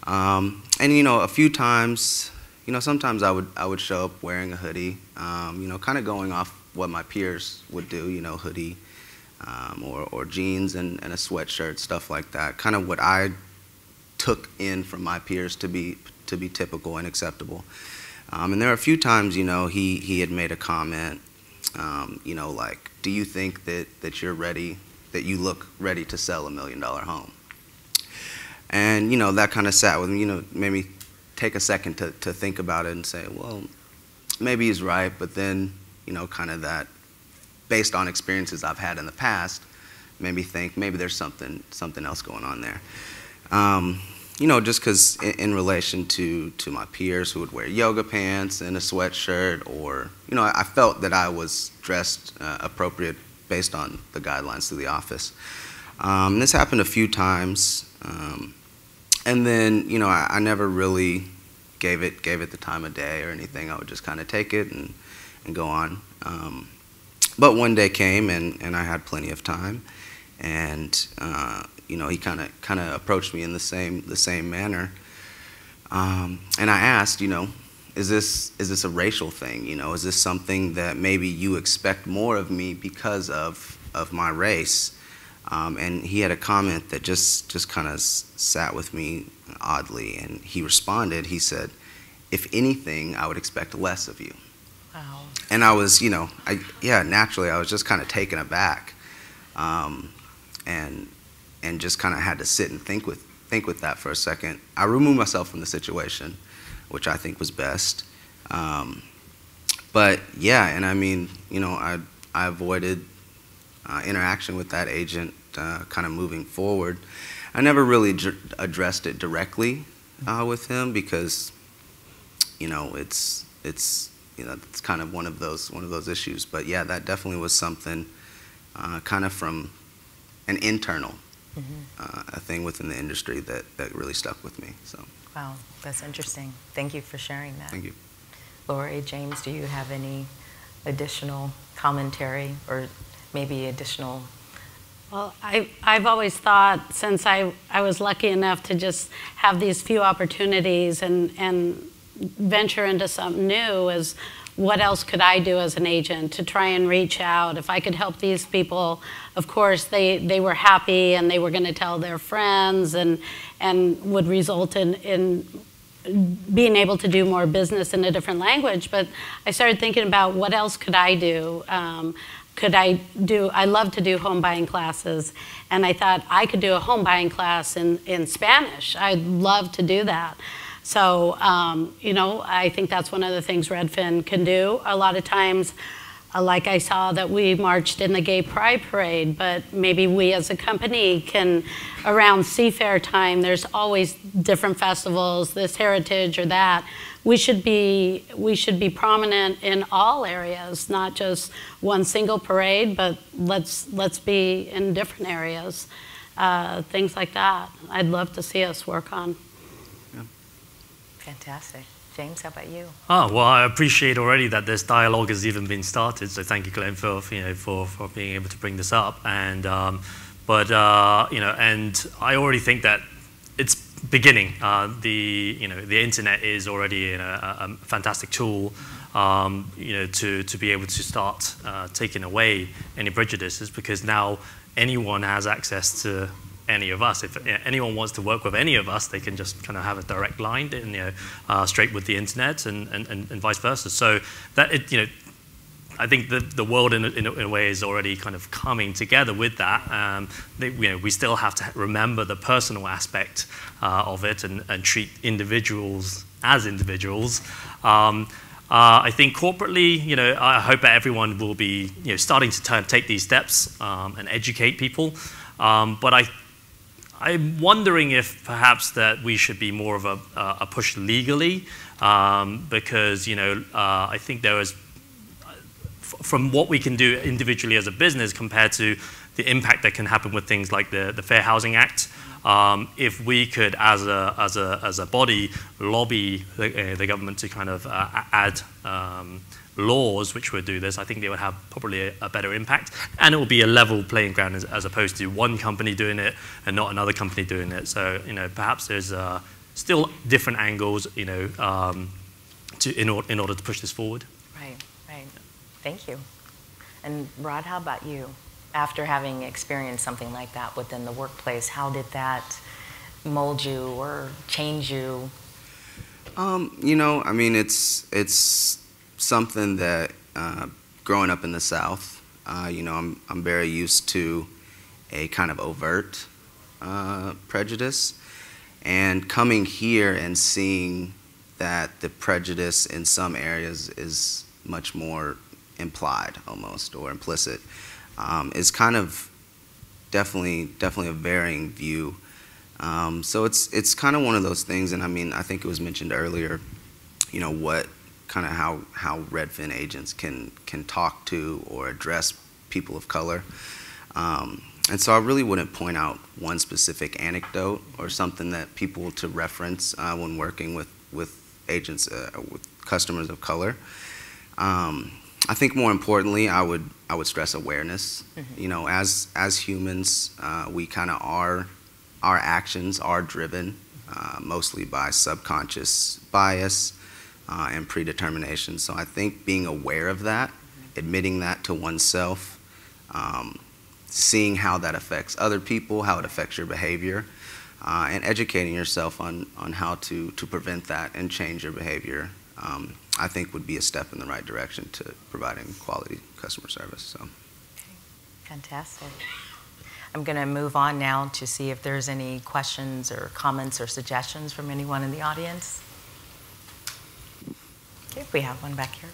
Um, and you know, a few times, you know, sometimes I would I would show up wearing a hoodie, um, you know, kind of going off what my peers would do, you know, hoodie. Um, or, or jeans and, and a sweatshirt, stuff like that. Kind of what I took in from my peers to be to be typical and acceptable. Um, and there are a few times, you know, he he had made a comment, um, you know, like, do you think that that you're ready, that you look ready to sell a million dollar home? And you know, that kind of sat with me. You know, made me take a second to to think about it and say, well, maybe he's right, but then you know, kind of that, based on experiences I've had in the past, made me think maybe there's something something else going on there. Um, you know, just because in, in, relation to, to my peers who would wear yoga pants and a sweatshirt, or, you know, I, felt that I was dressed uh, appropriate based on the guidelines to the office. Um, this happened a few times. Um, and then, you know, I, I, never really gave it, gave it the time of day or anything. I would just kind of take it and, and go on. Um, but one day came and, and I had plenty of time. And, uh, you know, he kind of kind of approached me in the same the same manner. Um, and I asked, you know, is this is this a racial thing? You know, is this something that maybe you expect more of me because of of my race? Um, and he had a comment that just just kind of sat with me oddly. And he responded. He said, "If anything, I would expect less of you." Wow. And I was, you know, I yeah, naturally, I was just kind of taken aback. Um, and and just kind of had to sit and think with think with that for a second. I removed myself from the situation, which I think was best. Um, but yeah, and I mean, you know, I I avoided uh, interaction with that agent, uh, kind of moving forward. I never really addressed it directly uh, with him because, you know, it's it's you know it's kind of one of those one of those issues. But yeah, that definitely was something, uh, kind of from an internal. Uh, a thing within the industry that, that really stuck with me. So. Wow, that's interesting. Thank you for sharing that. Thank you. Lori, James, do you have any additional commentary or maybe additional? Well, I, I've always thought since I, I was lucky enough to just have these few opportunities and, and venture into something new is what else could I do as an agent to try and reach out? If I could help these people, of course, they, they were happy and they were going to tell their friends and, and would result in, in being able to do more business in a different language. But I started thinking about what else could I do? Um, could I do, I love to do home buying classes, and I thought I could do a home buying class in, in Spanish. I'd love to do that. So, um, you know, I think that's one of the things Redfin can do. A lot of times, uh, like I saw that we marched in the Gay Pride Parade, but maybe we as a company can, around Seafair time, there's always different festivals, this heritage or that. we should be we should be prominent in all areas, not just one single parade, but let's let's be in different areas, uh, things like that. I'd love to see us work on. Fantastic. James, how about you? Oh, well, I appreciate already that this dialogue has even been started. So thank you, Glenn, for, you know, for, for being able to bring this up. And, um, but, uh, you know, and I already think that it's beginning. Uh, the, you know, the internet is already a, a, a fantastic tool, um, you know, to, to be able to start uh, taking away any prejudices because now anyone has access to any of us. If anyone wants to work with any of us, they can just kind of have a direct line, you know, uh, straight with the internet, and, and, and, vice versa. So that it, you know, I think the, the world in a, in, a, in a way is already kind of coming together with that. Um, they, you know, we still have to remember the personal aspect uh, of it and, and, treat individuals as individuals. Um, uh, I think corporately, you know, I hope that everyone will be, you know, starting to take these steps um, and educate people. Um, but I I'm wondering if perhaps that we should be more of a, a push legally, um, because you know uh, I think there is, from what we can do individually as a business compared to the impact that can happen with things like the, the Fair Housing Act. Um, if we could, as a, as a, as a body, lobby the, uh, the government to kind of uh, add um, laws which would do this, I think they would have probably a, a better impact. And it will be a level playing ground as, as, opposed to one company doing it and not another company doing it. So, you know, perhaps there's uh, still different angles, you know, um, to, in, or, in order to push this forward. Right, right. Thank you. And Rod, how about you? After having experienced something like that within the workplace, how did that mold you or change you? Um, you know, I mean, it's it's something that uh, growing up in the South, uh, you know, I'm, I'm very used to a kind of overt uh, prejudice. And coming here and seeing that the prejudice in some areas is much more implied almost or implicit um, is kind of definitely definitely a varying view. Um, so it's it's kind of one of those things, and I mean I think it was mentioned earlier, you know what kind of how, how Redfin agents can, can talk to or address people of color. Um, and so I really wouldn't point out one specific anecdote or something that people to reference uh, when working with, with agents, uh, with customers of color. Um, I think more importantly, I would, I would stress awareness. Mm-hmm. You know, as, as humans, uh, we kind of are, our actions are driven uh, mostly by subconscious bias, uh, and predetermination. So I think being aware of that, admitting that to oneself, um, seeing how that affects other people, how it affects your behavior, uh, and educating yourself on, on how to, to prevent that and change your behavior, um, I think would be a step in the right direction to providing quality customer service. So. Fantastic. I'm going to move on now to see if there's any questions or comments or suggestions from anyone in the audience. We have one back here.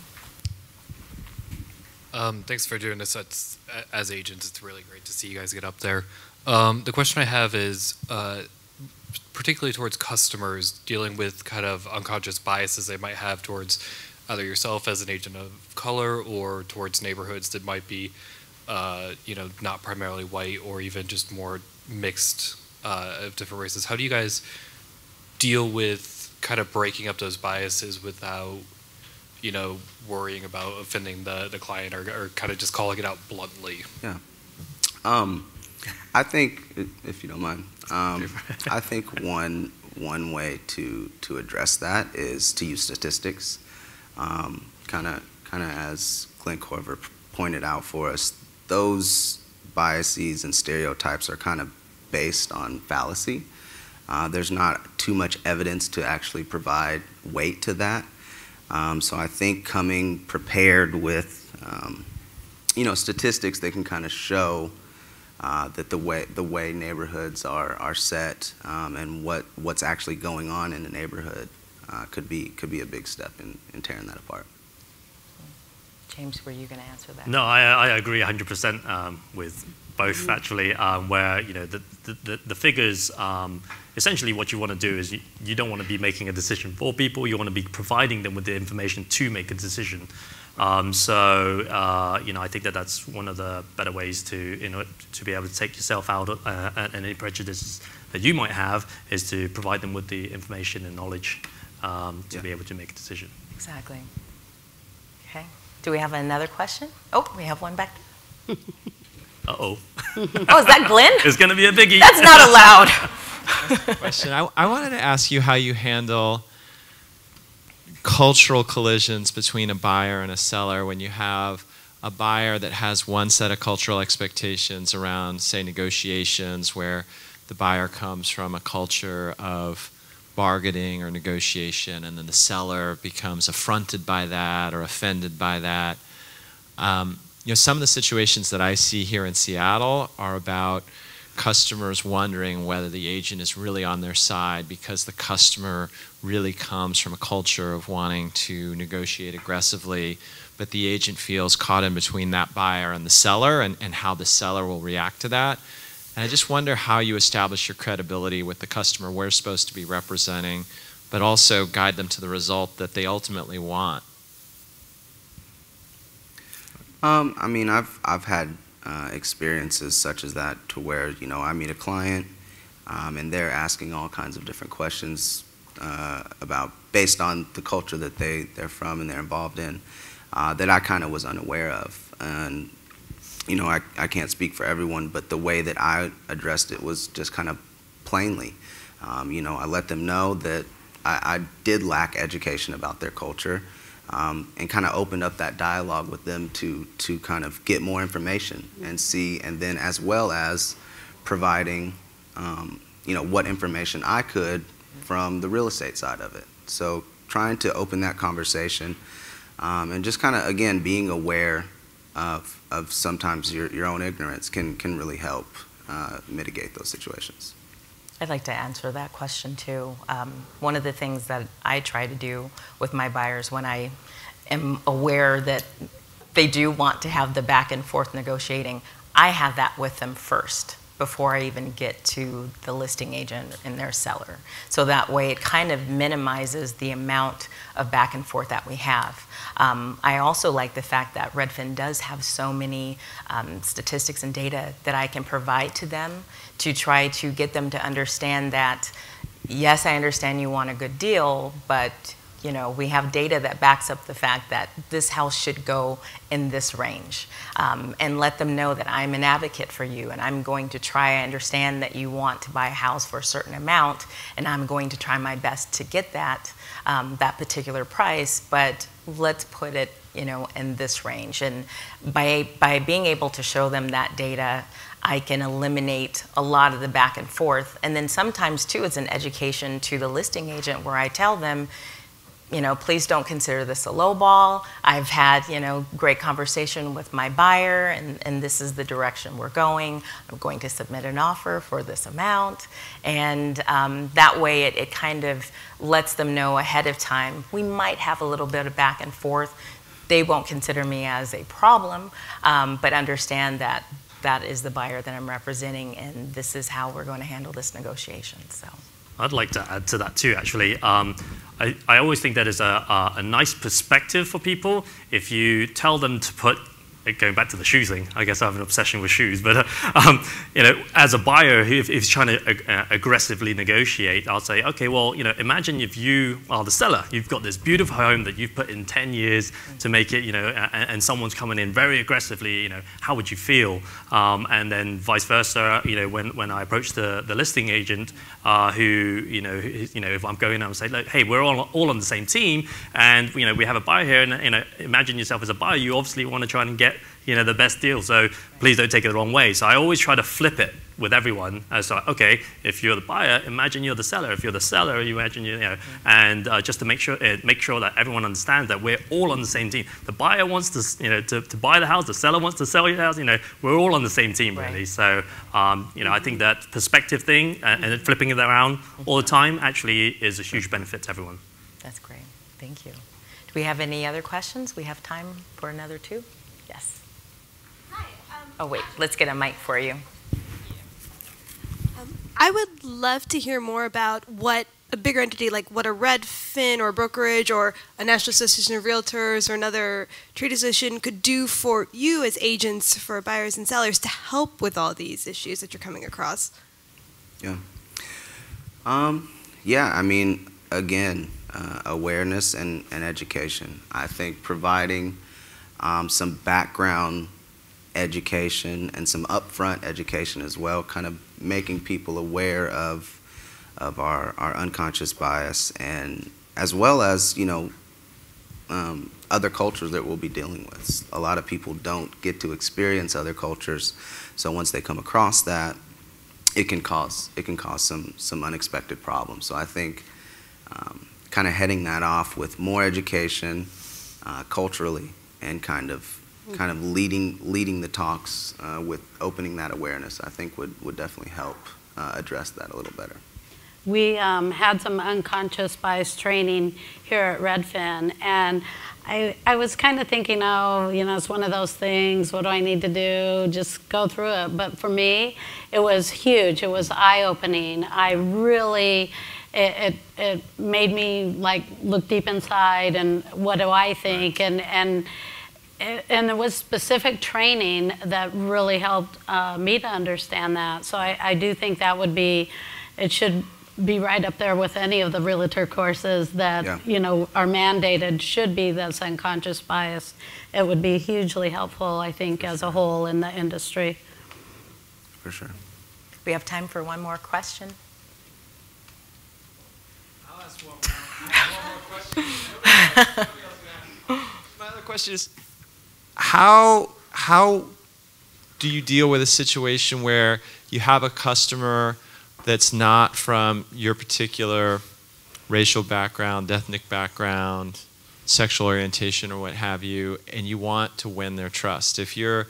Um, thanks for doing this. It's, as agents, it's really great to see you guys get up there. Um, the question I have is, uh, particularly towards customers dealing with kind of unconscious biases they might have towards either yourself as an agent of color or towards neighborhoods that might be, uh, you know, not primarily white or even just more mixed uh, of different races. How do you guys deal with kind of breaking up those biases without you know, worrying about offending the, the client or, or kind of just calling it out bluntly? Yeah. Um, I think, if you don't mind, um, I think one one way to to address that is to use statistics. Kind of, kind of as Glenn Korver pointed out for us, those biases and stereotypes are kind of based on fallacy. Uh, there's not too much evidence to actually provide weight to that. Um, so I think coming prepared with, um, you know, statistics that can kind of show uh, that the way the way neighborhoods are are set um, and what what's actually going on in the neighborhood uh, could be could be a big step in, in tearing that apart. James, were you going to answer that? No, I, I agree 100% um, with both actually, um, where you know the the, the figures. Um, essentially, what you want to do is you, you don't want to be making a decision for people. You want to be providing them with the information to make a decision. Um, so uh, you know, I think that that's one of the better ways to you know to be able to take yourself out of, uh, and any prejudices that you might have is to provide them with the information and knowledge um, to Yeah. be able to make a decision. Exactly. Okay. Do we have another question? Oh, we have one back. there. Uh oh, Oh, is that Glenn? it's going to be a biggie. That's not allowed. question. I, I wanted to ask you how you handle cultural collisions between a buyer and a seller when you have a buyer that has one set of cultural expectations around, say, negotiations, where the buyer comes from a culture of bargaining or negotiation, and then the seller becomes affronted by that or offended by that. Um, you know, some of the situations that I see here in Seattle are about customers wondering whether the agent is really on their side because the customer really comes from a culture of wanting to negotiate aggressively, but the agent feels caught in between that buyer and the seller and, and how the seller will react to that. And I just wonder how you establish your credibility with the customer we're supposed to be representing, but also guide them to the result that they ultimately want. Um, I mean, I've I've had uh, experiences such as that to where you know I meet a client um, and they're asking all kinds of different questions uh, about based on the culture that they they're from and they're involved in uh, that I kind of was unaware of and you know I, I can't speak for everyone but the way that I addressed it was just kind of plainly um, you know I let them know that I, I did lack education about their culture um, and kind of opened up that dialogue with them to to kind of get more information and see, and then as well as providing, um, you know, what information I could from the real estate side of it. So trying to open that conversation, um, and just kind of again being aware of of sometimes your your own ignorance can can really help uh, mitigate those situations. I'd like to answer that question too. Um, one of the things that I try to do with my buyers when I am aware that they do want to have the back and forth negotiating, I have that with them first before I even get to the listing agent and their seller. So that way it kind of minimizes the amount of back and forth that we have. Um, I also like the fact that Redfin does have so many um, statistics and data that I can provide to them to try to get them to understand that, yes, I understand you want a good deal, but you know, we have data that backs up the fact that this house should go in this range. Um, and let them know that I'm an advocate for you and I'm going to try, I understand that you want to buy a house for a certain amount and I'm going to try my best to get that, um, that particular price, but let's put it, you know, in this range. And by, by being able to show them that data, I can eliminate a lot of the back and forth. And then sometimes, too, it's an education to the listing agent where I tell them, you know, please don't consider this a low ball. I've had, you know, great conversation with my buyer and, and this is the direction we're going. I'm going to submit an offer for this amount. And um, that way it, it kind of lets them know ahead of time. We might have a little bit of back and forth. They won't consider me as a problem, um, but understand that that is the buyer that I'm representing and this is how we're going to handle this negotiation, so. I'd like to add to that too, actually. Um, I, I always think that is a, a, a nice perspective for people. If you tell them to put going back to the shoes thing, I guess I have an obsession with shoes. But uh, um, you know, as a buyer who he's trying to uh, aggressively negotiate, I'll say, okay, well, you know, imagine if you are the seller, you've got this beautiful home that you've put in 10 years to make it, you know, and, and someone's coming in very aggressively, you know, how would you feel? Um, and then vice versa, you know, when, when I approach the, the listing agent, uh, who, you know, who, you know, if I'm going out and say, look, hey, we're all, all on the same team, and you know, we have a buyer here, and you know, imagine yourself as a buyer, you obviously want to try and get you know, the best deal. So please don't take it the wrong way. So I always try to flip it with everyone. Uh, so, okay, if you're the buyer, imagine you're the seller. If you're the seller, you imagine you, you know, and uh, just to make sure, uh, make sure that everyone understands that we're all on the same team. The buyer wants to, you know, to, to buy the house. The seller wants to sell your house. You know, we're all on the same team, really. Right. So, um, you know, I think that perspective thing uh, and flipping it around all the time actually is a huge benefit to everyone. That's great. Thank you. Do we have any other questions? We have time for another two? Yes. Hi. Oh, wait, let's get a mic for you. Um, I would love to hear more about what a bigger entity like what a Redfin or a brokerage or a National Association of Realtors or another trade association could do for you as agents for buyers and sellers to help with all these issues that you're coming across. Yeah. Um, yeah, I mean, again, uh, awareness and, and education. I think providing um, some background education and some upfront education as well, kind of making people aware of of our, our unconscious bias and as well as, you know, um, other cultures that we'll be dealing with. A lot of people don't get to experience other cultures, so once they come across that, it can cause it can cause some some unexpected problems. So I think um, kind of heading that off with more education uh, culturally and kind of kind of leading leading the talks uh, with opening that awareness, I think would would definitely help uh, address that a little better. We um, had some unconscious bias training here at Redfin, and I, I was kind of thinking, oh, you know, it's one of those things. What do I need to do? Just go through it. But for me, it was huge. It was eye opening. I really, it, it, it made me like look deep inside and what do I think? And, and, and there was specific training that really helped uh, me to understand that. So I, I do think that would be, it should be right up there with any of the realtor courses that Yeah. you know are mandated should be this unconscious bias. It would be hugely helpful, I think, as a whole in the industry. For sure. We have time for one more question. I'll ask one more, one more question. My other question is, how how do you deal with a situation where you have a customer that's not from your particular racial background, ethnic background, sexual orientation, or what have you, and you want to win their trust? If you're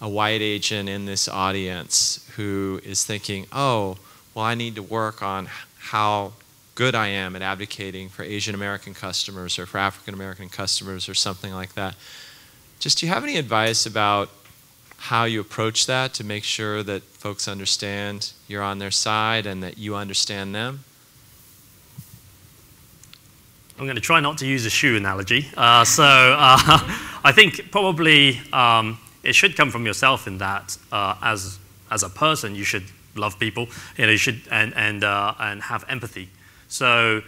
a white agent in this audience who is thinking, oh, well, I need to work on how good I am at advocating for Asian American customers or for African American customers or something like that. Just do you have any advice about how you approach that to make sure that folks understand you're on their side and that you understand them? I'm going to try not to use a shoe analogy. Uh, so uh, I think probably um, it should come from yourself in that uh, as as a person you should love people, you know, you should and and uh, and have empathy. So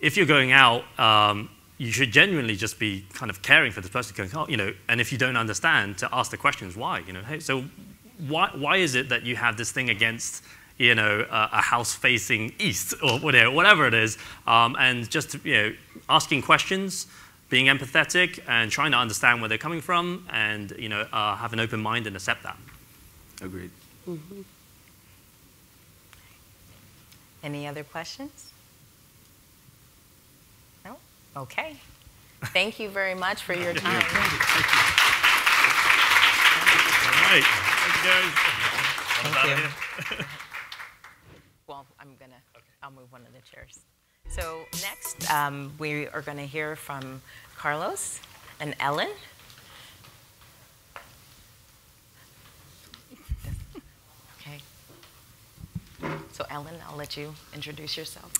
if you're going out, um, you should genuinely just be kind of caring for this person, going, oh, you know, and if you don't understand, to ask the questions why, you know, hey, so why why is it that you have this thing against you know, a, a house facing east or whatever, whatever it is, um, and just you know, asking questions, being empathetic, and trying to understand where they're coming from, and you know, uh, have an open mind and accept that. Agreed. Any other questions? No? Okay. Thank you very much for your time. All right. Thank you guys. Thank Out of you. here. Well, I'm gonna, okay. I'll move one of the chairs. So next, um, we are gonna hear from Carlos and Ellen. Okay. So Ellen, I'll let you introduce yourself.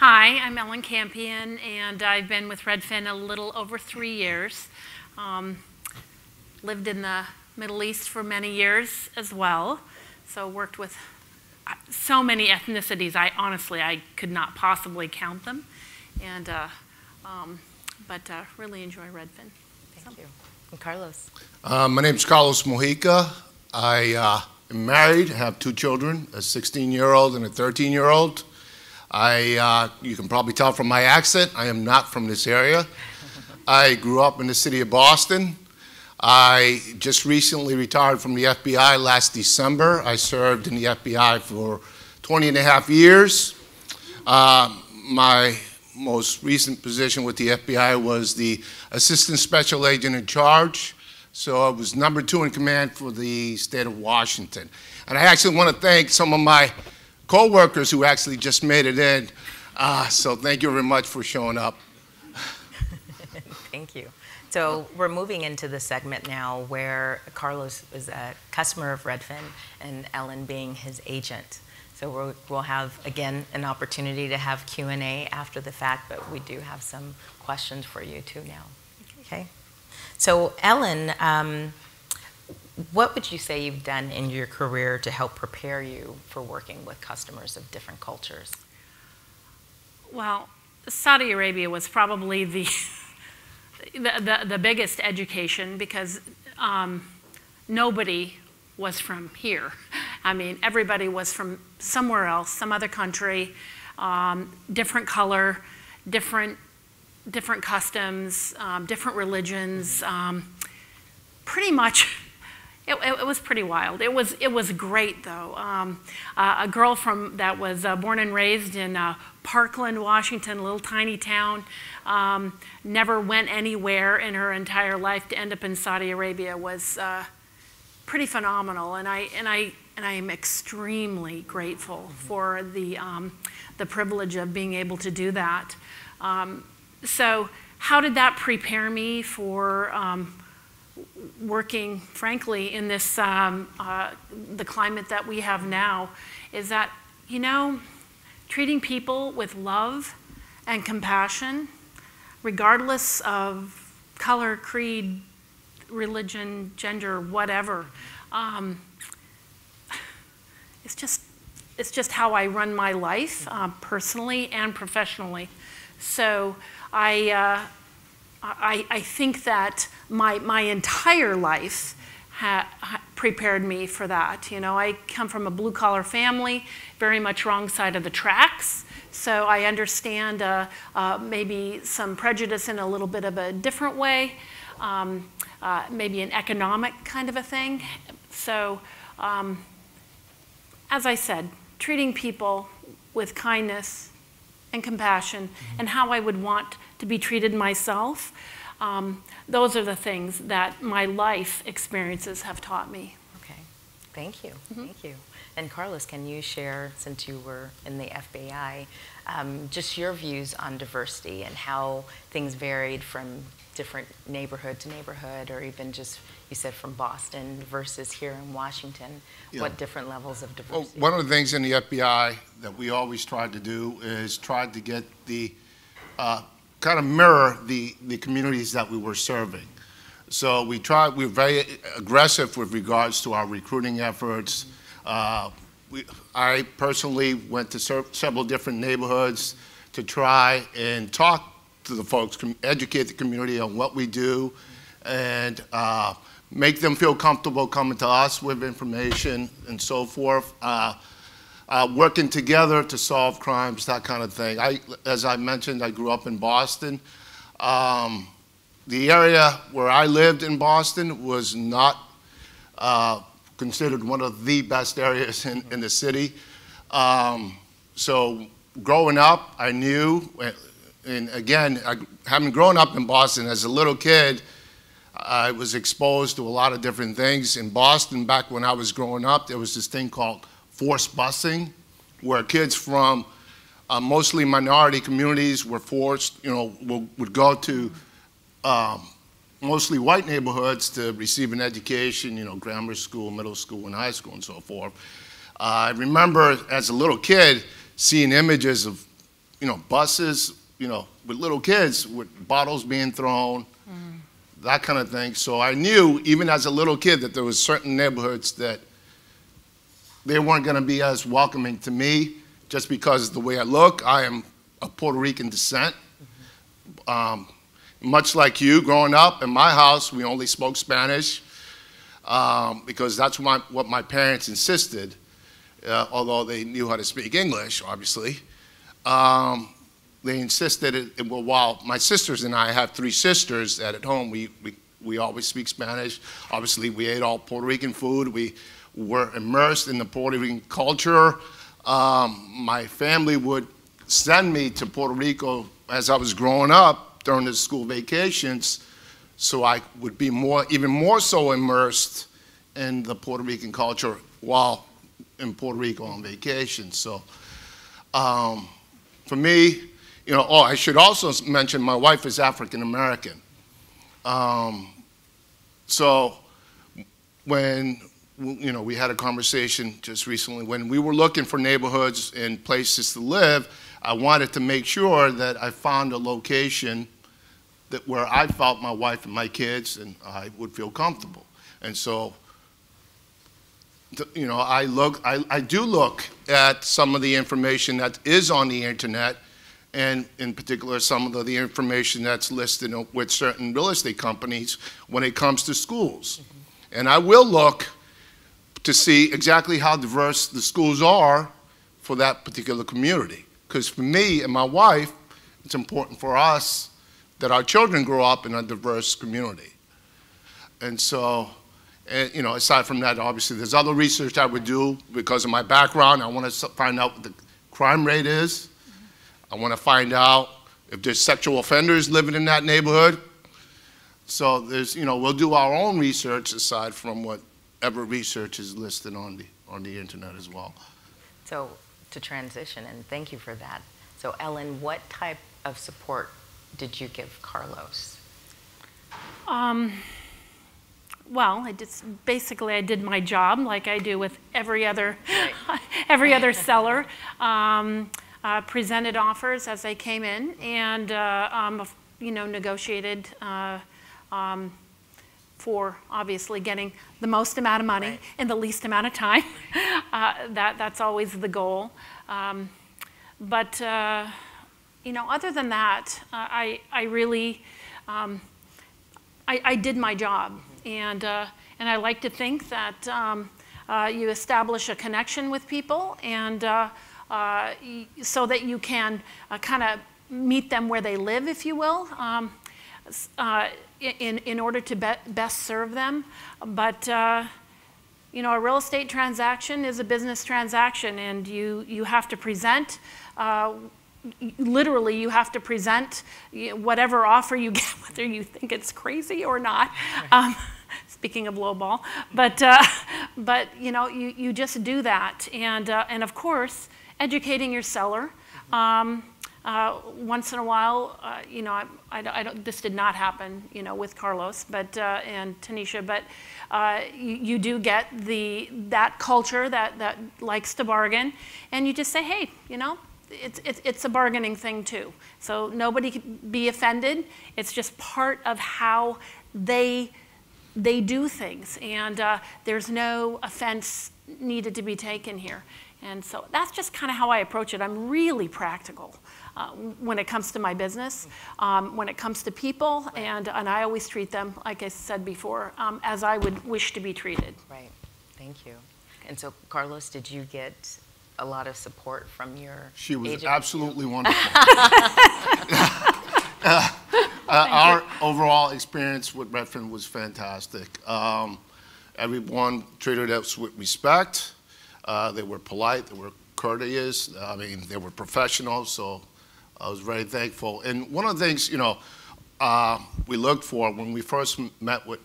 Hi, I'm Ellen Campion, and I've been with Redfin a little over three years. Um, lived in the Middle East for many years as well, so worked with uh, so many ethnicities. I honestly, I could not possibly count them, and uh, um, but uh, really enjoy Redfin. Thank you. And Carlos. Uh, my name is Carlos Mojica. I uh, am married, have two children, a 16-year-old and a 13-year-old. I, uh, you can probably tell from my accent, I am not from this area. I grew up in the city of Boston. I just recently retired from the FBI last December. I served in the FBI for 20 and a half years. Uh, my most recent position with the FBI was the Assistant Special Agent in Charge. So I was number two in command for the state of Washington. And I actually want to thank some of my co-workers who actually just made it in. Uh, so thank you very much for showing up. Thank you. So we're moving into the segment now where Carlos is a customer of Redfin and Ellen being his agent. So we'll, we'll have, again, an opportunity to have Q&A after the fact, but we do have some questions for you too now. Okay? So Ellen, um, what would you say you've done in your career to help prepare you for working with customers of different cultures? Well, Saudi Arabia was probably the the, the, the, biggest education because um, nobody was from here. I mean, everybody was from somewhere else, some other country, um, different color, different, different customs, um, different religions. Um, pretty much, it, it, was pretty wild. It was, it was great, though. Um, uh, a girl from, that was uh, born and raised in uh, Parkland, Washington, a little tiny town, um, never went anywhere in her entire life to end up in Saudi Arabia was uh, pretty phenomenal. And I, and, I, and I am extremely grateful for the, um, the privilege of being able to do that. Um, so, how did that prepare me for um, working, frankly, in this um, uh, the climate that we have now? Is that you know treating people with love and compassion, regardless of color, creed, religion, gender, whatever. Um, it's just it's just how I run my life, uh, personally and professionally. So I, uh, I, I think that my my entire life ha, ha prepared me for that. You know, I come from a blue collar family, very much wrong side of the tracks. So I understand uh, uh, maybe some prejudice in a little bit of a different way, um, uh, maybe an economic kind of a thing. So, um, as I said, treating people with kindness and compassion mm-hmm. and how I would want to be treated myself. Um, those are the things that my life experiences have taught me. Okay, thank you, mm-hmm. thank you. And Carlos, can you share, since you were in the FBI, um, just your views on diversity and how things varied from different neighborhood to neighborhood, or even just you said from Boston versus here in Washington? Yeah. What different levels of diversity? Well, one of the things in the FBI that we always tried to do is try to get the uh, kind of mirror the, the communities that we were serving. So we tried, we were very aggressive with regards to our recruiting efforts. Uh, we, I personally went to several different neighborhoods to try and talk to the folks, educate the community on what we do, and uh, make them feel comfortable coming to us with information and so forth. Uh, uh, working together to solve crimes, that kind of thing. I, as I mentioned, I grew up in Boston. Um, the area where I lived in Boston was not uh, considered one of the best areas in, in the city. Um, so growing up, I knew, and again, I, having grown up in Boston as a little kid, I was exposed to a lot of different things. In Boston, back when I was growing up, there was this thing called forced busing, where kids from uh, mostly minority communities were forced, you know, would, would go to um, mostly white neighborhoods to receive an education, you know, grammar school, middle school, and high school, and so forth. Uh, I remember as a little kid seeing images of, you know, buses, you know, with little kids with bottles being thrown, mm. that kind of thing. So I knew, even as a little kid, that there was certain neighborhoods that they weren't going to be as welcoming to me just because of the way I look. I am of Puerto Rican descent. Um, much like you, growing up in my house, we only spoke Spanish um, because that's my, what my parents insisted, uh, although they knew how to speak English, obviously. Um, they insisted, it, well, while my sisters and I have three sisters that at home, we, we, we always speak Spanish. Obviously, we ate all Puerto Rican food. We were immersed in the Puerto Rican culture. Um, my family would send me to Puerto Rico as I was growing up during the school vacations so I would be more, even more so immersed in the Puerto Rican culture while in Puerto Rico on vacation. So um, for me, you know, oh, I should also mention my wife is African American. Um, so when you know we had a conversation just recently when we were looking for neighborhoods and places to live, I wanted to make sure that I found a location that where I felt my wife and my kids and I would feel comfortable. And so you know, I look, I, I do look at some of the information that is on the internet, and in particular, some of the, the information that's listed with certain real estate companies when it comes to schools. Mm-hmm. And I will look to see exactly how diverse the schools are for that particular community. Because for me and my wife, it's important for us that our children grow up in a diverse community. And so and, you know, aside from that, obviously, there's other research I would do because of my background. I want to find out what the crime rate is. I want to find out if there's sexual offenders living in that neighborhood. So there's, you know, we'll do our own research aside from whatever research is listed on the, on the internet as well. So to transition, and thank you for that. So Ellen, what type of support did you give Carlos? Um, well, I just basically I did my job like I do with every other right. every other seller. Um, uh, presented offers as they came in, and uh, um, you know negotiated uh, um, for obviously getting the most amount of money right. in the least amount of time. Uh, that that's always the goal. Um, but uh, you know, other than that, uh, I I really um, I, I did my job. And, uh, and I like to think that um, uh, you establish a connection with people and uh, uh so that you can kind of meet them where they live, if you will, um, uh, in, in order to be best serve them. But you know, a real estate transaction is a business transaction, and you, you have to present literally you have to present whatever offer you get, whether you think it's crazy or not. Um, speaking of lowball, but, uh, but you know, you, you just do that. And, uh, and of course, educating your seller. Um, uh, once in a while, uh, you know, I, I, I, don't, this did not happen, you know, with Carlos, but uh, and Tanisha, but uh, you, you, do get the that culture that that likes to bargain, and you just say, hey, you know, it's it's, it's a bargaining thing too. So nobody can be offended. It's just part of how they they do things, and uh, there's no offense needed to be taken here. And so that's just kind of how I approach it. I'm really practical uh, when it comes to my business, um, when it comes to people, and, and I always treat them, like I said before, um, as I would wish to be treated. Right. Thank you. And so, Carlos, did you get a lot of support from your She was agent? absolutely wonderful. uh, uh, our overall experience with Redfin was fantastic. Um, everyone treated us with respect. Uh, they were polite. They were courteous. I mean, they were professional. So I was very thankful. And one of the things, you know, uh, we looked for when we first met with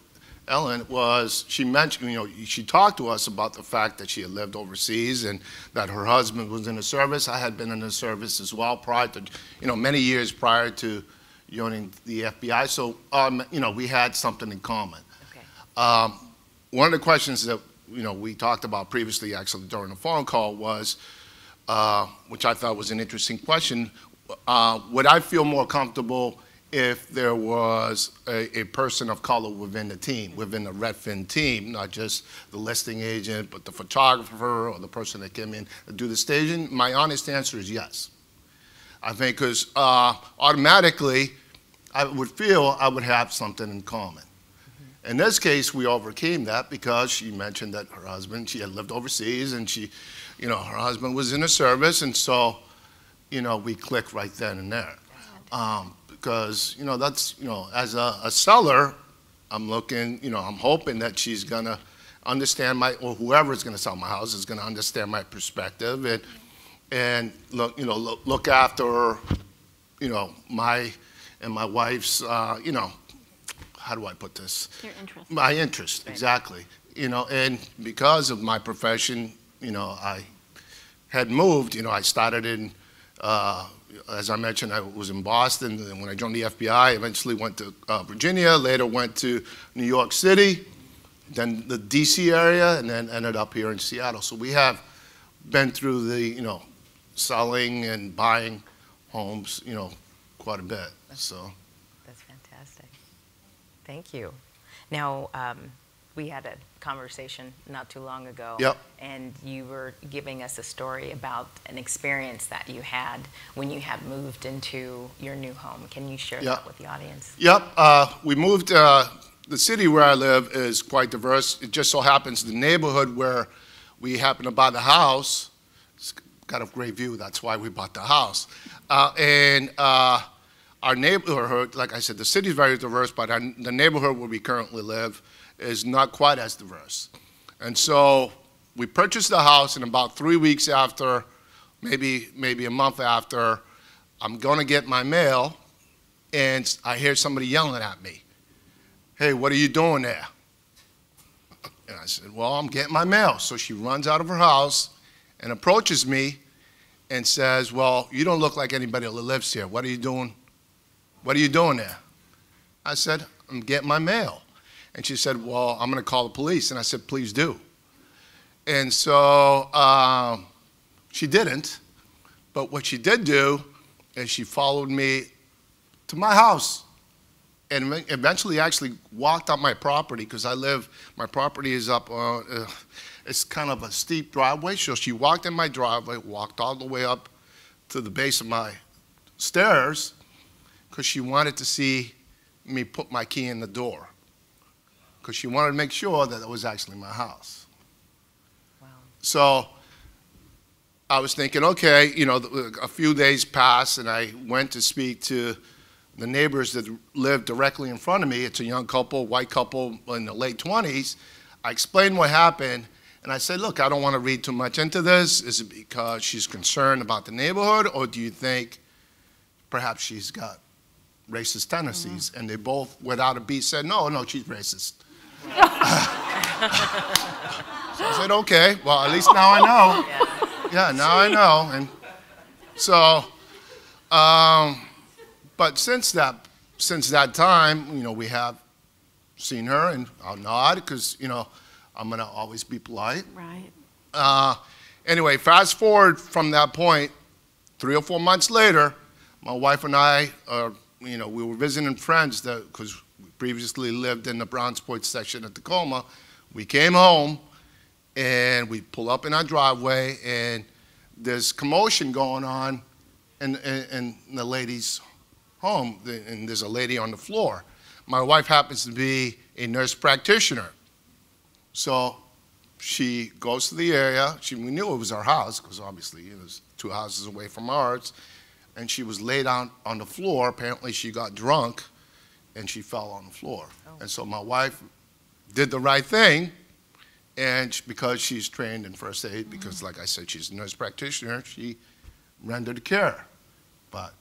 Ellen was she mentioned, you know, she talked to us about the fact that she had lived overseas and that her husband was in the service. I had been in the service as well prior to, you know, many years prior to joining the FBI. So, um, you know, we had something in common. Okay. Um, one of the questions that, you know, we talked about previously, actually, during the phone call was, uh, which I thought was an interesting question, uh, would I feel more comfortable if there was a, a, person of color within the team, within the Redfin team, not just the listing agent, but the photographer or the person that came in to do the staging? My honest answer is yes. I think because uh, automatically I would feel I would have something in common. In this case, we overcame that because she mentioned that her husband, she had lived overseas and she, you know, her husband was in the service and so, you know, we click right then and there. Um, because, you know, that's, you know, as a, a, seller, I'm looking, you know, I'm hoping that she's gonna understand my, or whoever is gonna sell my house is gonna understand my perspective and, and look, you know, look, look after, you know, my, and my wife's, uh, you know, how do I put this? Your interest. My interest, right. exactly. You know, and because of my profession, you know, I had moved, you know, I started in, uh, as I mentioned, I was in Boston, and when I joined the FBI, eventually went to uh, Virginia, later went to New York City, then the DC area, and then ended up here in Seattle. So we have been through the, you know, selling and buying homes, you know, quite a bit. So That's fantastic. Thank you. Now, um, we had a conversation not too long ago. Yep. And you were giving us a story about an experience that you had when you had moved into your new home. Can you share Yep. that with the audience? Yep, uh, we moved, uh, the city where I live is quite diverse. It just so happens the neighborhood where we happen to buy the house, it's got a great view, that's why we bought the house. Uh, and uh, our neighborhood, like I said, the city's very diverse, but our, the neighborhood where we currently live is not quite as diverse. And so we purchased the house, and about three weeks after, maybe maybe a month after, I'm going to get my mail, and I hear somebody yelling at me. Hey, what are you doing there? And I said, Well, I'm getting my mail. So she runs out of her house and approaches me and says, Well, you don't look like anybody that lives here. What are you doing? What are you doing there? I said, I'm getting my mail. And she said, Well, I'm going to call the police. And I said, Please do. And so um, she didn't. But what she did do is she followed me to my house and eventually actually walked up my property because I live, my property is up, uh, uh, it's kind of a steep driveway. So she walked in my driveway, walked all the way up to the base of my stairs because she wanted to see me put my key in the door because she wanted to make sure that it was actually my house. So I was thinking, okay, you know, a few days passed, and I went to speak to the neighbors that lived directly in front of me. It's a young couple, white couple in the late 20s. I explained what happened, and I said, look, I don't want to read too much into this. Is it because she's concerned about the neighborhood, or do you think perhaps she's got racist tendencies? Mm-hmm. And they both, without a beat, said, no, no, she's racist. So I said, okay, well, at least now I know. Yeah, now I know. And so, um, but since that, since that time, you know, we have seen her and I'll nod because, you know, I'm going to always be polite. Right. Uh, anyway, fast forward from that point, three or four months later, my wife and I, uh, you know, we were visiting friends because previously lived in the Browns Point section of Tacoma. We came home and we pull up in our driveway and there's commotion going on in, in, in the lady's home and there's a lady on the floor. My wife happens to be a nurse practitioner. So she goes to the area. She, we knew it was our house because obviously it was two houses away from ours. And she was laid out on the floor. Apparently, she got drunk and she fell on the floor. And so my wife did the right thing. And because she's trained in first aid, because like I said, she's a nurse practitioner, she rendered care. But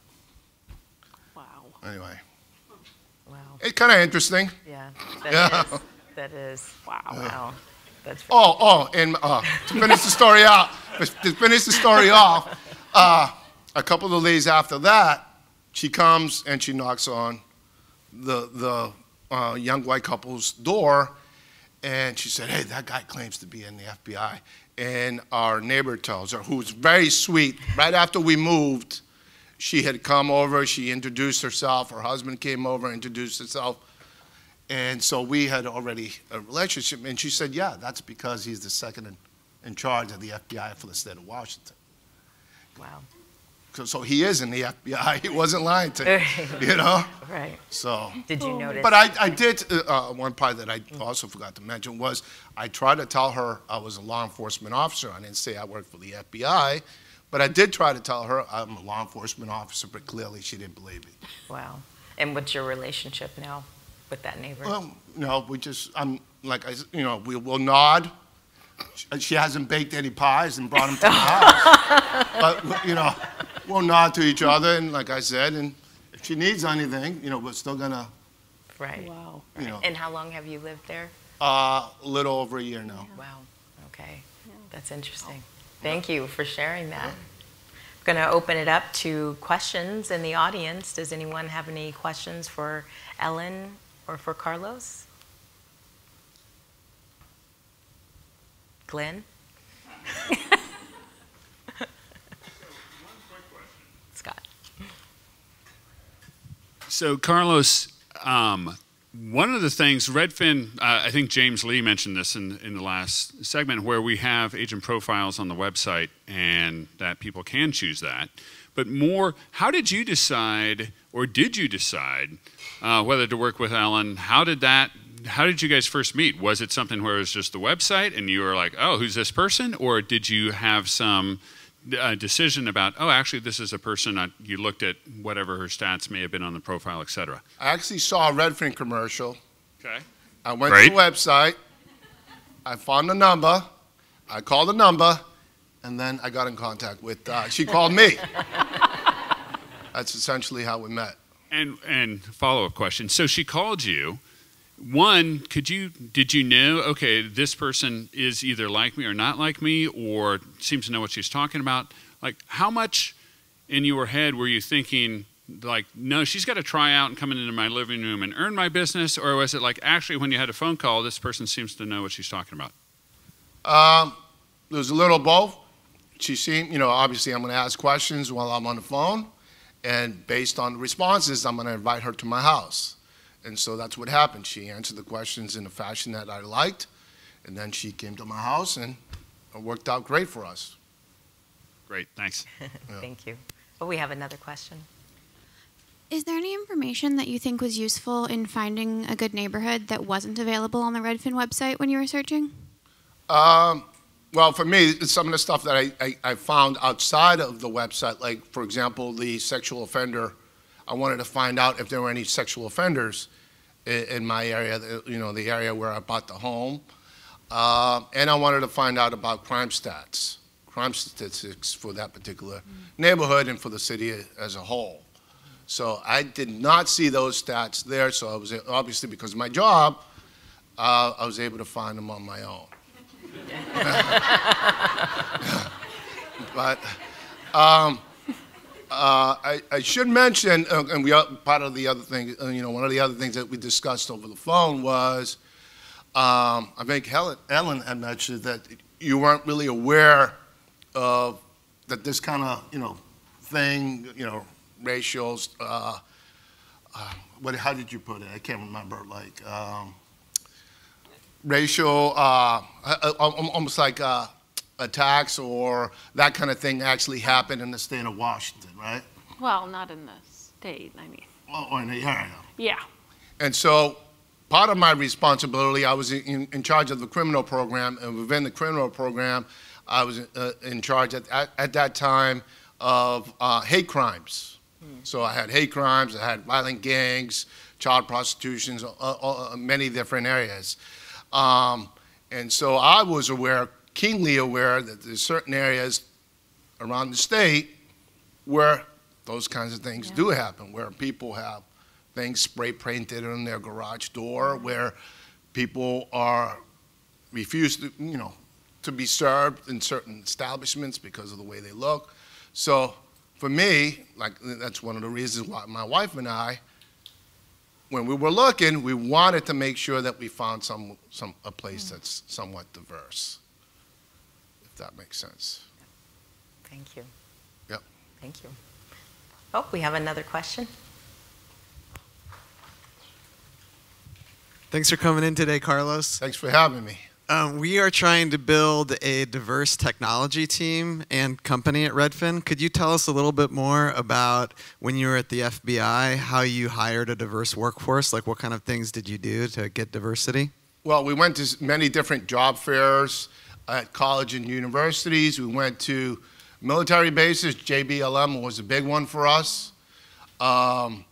Wow. anyway, Wow. it's kind of interesting. Yeah, that Yeah. is- That is, wow, wow. That's Oh, oh, and uh, to finish the story out, to finish the story off, uh, a couple of days after that, she comes and she knocks on the the uh, young white couple's door, and she said, "Hey, that guy claims to be in the FBI." And our neighbor tells her, who's very sweet. Right after we moved, she had come over. She introduced herself. Her husband came over, introduced himself. And so we had already a relationship. And she said, yeah, that's because he's the second in, in charge of the FBI for the state of Washington. Wow. So, so he is in the FBI. He wasn't lying to you, you know? Right. So. Did you notice? But I, I did, uh, uh, one part that I also forgot to mention was I tried to tell her I was a law enforcement officer. I didn't say I worked for the FBI, but I did try to tell her I'm a law enforcement officer, but clearly she didn't believe me. Wow. And what's your relationship now with that neighbor? Well, no, we just, I'm, like I, you know, we will nod. She- She hasn't baked any pies and brought them to the house. But, you know, we'll nod to each other, and like I said, and if she needs anything, you know, we're still gonna, right. Wow. you know, And how long have you lived there? uh, a little over a year now. Wow. Okay. That's interesting. Thank you for sharing that. I'm going to open it up to questions in the audience. Does anyone have any questions for Ellen or for Carlos? Glenn? So, Carlos, um, one of the things, Redfin, uh, I think James Lee mentioned this in, in the last segment, where we have agent profiles on the website and that people can choose that. But more, how did you decide, or did you decide, uh, whether to work with Ellen? How did that how did you guys first meet? Was it something where it was just the website and you were like, oh, who's this person? Or did you have some uh, decision about, oh, actually, this is a person, uh, you looked at whatever her stats may have been on the profile, et cetera? I actually saw a Redfin commercial. Okay. I went Great. to the website. I found the number. I called the number, and then I got in contact with. Uh, she called me. That's essentially how we met. And and follow up question. So she called you. One, could you did you know? Okay, this person is either like me or not like me, or seems to know what she's talking about. Like, how much in your head were you thinking? Like, no, she's got to try out and come into my living room and earn my business, or was it like actually when you had a phone call, this person seems to know what she's talking about? Um, there was a little both. She seemed, you know, obviously I'm going to ask questions while I'm on the phone, and based on the responses, I'm going to invite her to my house. And so that's what happened. She answered the questions in a fashion that I liked, and then she came to my house, and it worked out great for us. Great, thanks. Thank you. Oh, we have another question. Is there any information that you think was useful in finding a good neighborhood that wasn't available on the Redfin website when you were searching? Um, well, for me, some of the stuff that I, I, I found outside of the website, like, for example, the sexual offender. I wanted to find out if there were any sexual offenders in, in my area, the- you know, the area where I bought the home. Uh, and I wanted to find out about crime stats, crime statistics for that particular neighborhood and for the city as a whole. So I did not see those stats there, so I was, obviously because of my job, uh, I was able to find them on my own. but um, uh, I, I should mention, uh, and we are, part of the other thing, uh, you know, one of the other things that we discussed over the phone was, um, I think Helen, Ellen had mentioned that you weren't really aware of that this kind of, you know, thing, you know, ratios. Uh, uh, what? How did you put it? I can't remember. Like. Um, racial, uh, almost like attacks or that kind of thing actually happened in the state of Washington, right? Well, not in the state, I mean. Oh, or in the area. Yeah. And so part of my responsibility, I was in, in charge of the criminal program, and within the criminal program, I was uh, in charge at, at, at that time of uh, hate crimes. So I had hate crimes, I had violent gangs, child prostitutions, uh, uh, uh, many different areas. Um, and so I was aware, keenly aware, that there's certain areas around the state where those kinds of things do happen, where people have things spray painted on their garage door, where people are refused to, you know, to be served in certain establishments because of the way they look. So for me, like that's one of the reasons why my wife and I, when we were looking, we wanted to make sure that we found some, some a place mm. that's somewhat diverse, if that makes sense. Thank you. Yep. Thank you. Oh, we have another question. Thanks for coming in today, Carlos. Thanks for having me. Um, we are trying to build a diverse technology team and company at Redfin. Could you tell us a little bit more about when you were at the FBI, how you hired a diverse workforce? Like, what kind of things did you do to get diversity? Well, we went to many different job fairs at college and universities. We went to military bases. JBLM was a big one for us. Um,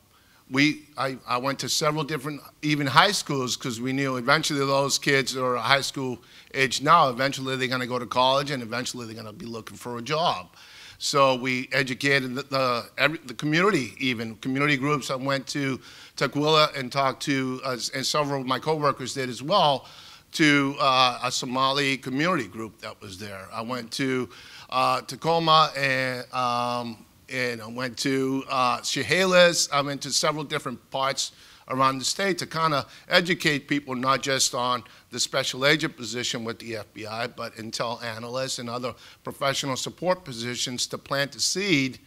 we, I, I went to several different, even high schools, because we knew eventually those kids are high school age now. Eventually they're going to go to college, and eventually they're going to be looking for a job. So we educated the, the, every, the community, even community groups. I went to Tukwila and talked to, uh, and several of my coworkers did as well, to uh, a Somali community group that was there. I went to uh, Tacoma and, um, and I went to uh, Chehalis. I went to several different parts around the state to kind of educate people not just on the special agent position with the FBI, but intel analysts and other professional support positions to plant the seed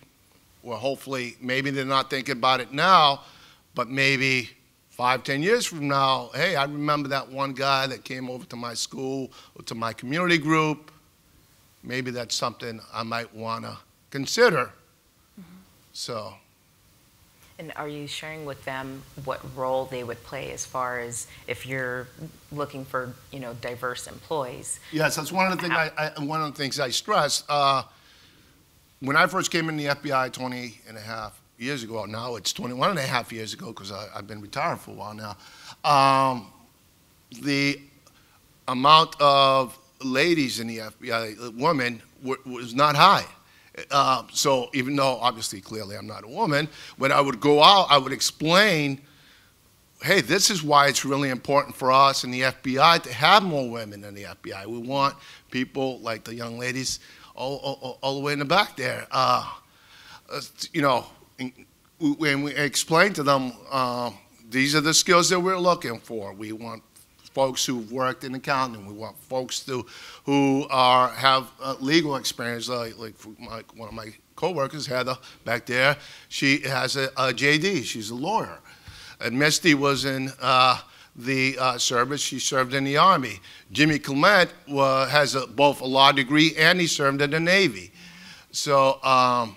where hopefully maybe they're not thinking about it now, but maybe five, ten years from now, hey, I remember that one guy that came over to my school or to my community group. Maybe that's something I might want to consider. Mm -hmm. So. And are you sharing with them what role they would play as far as if you're looking for, you know, diverse employees? Yes, that's one of the things I, I, one of the things I stress. Uh, when I first came in the FBI 20 and a half years ago, now it's 21 and a half years ago because I've been retired for a while now, um, the amount of ladies in the FBI, women, was not high. Uh, so even though obviously clearly I'm not a woman, when I would go out, I would explain, hey, this is why it's really important for us in the FBI to have more women in the FBI. We want people like the young ladies all, all, all the way in the back there. Uh, uh you know, when we explain to them, uh, these are the skills that we're looking for. We want folks who've worked in accounting. We want folks to, who are, have uh, legal experience, like, like my, one of my coworkers, Heather, back there. She has a, a JD. She's a lawyer. And Misty was in uh, the uh, service. She served in the Army. Jimmy Clement has a, both a law degree and he served in the Navy. So, um,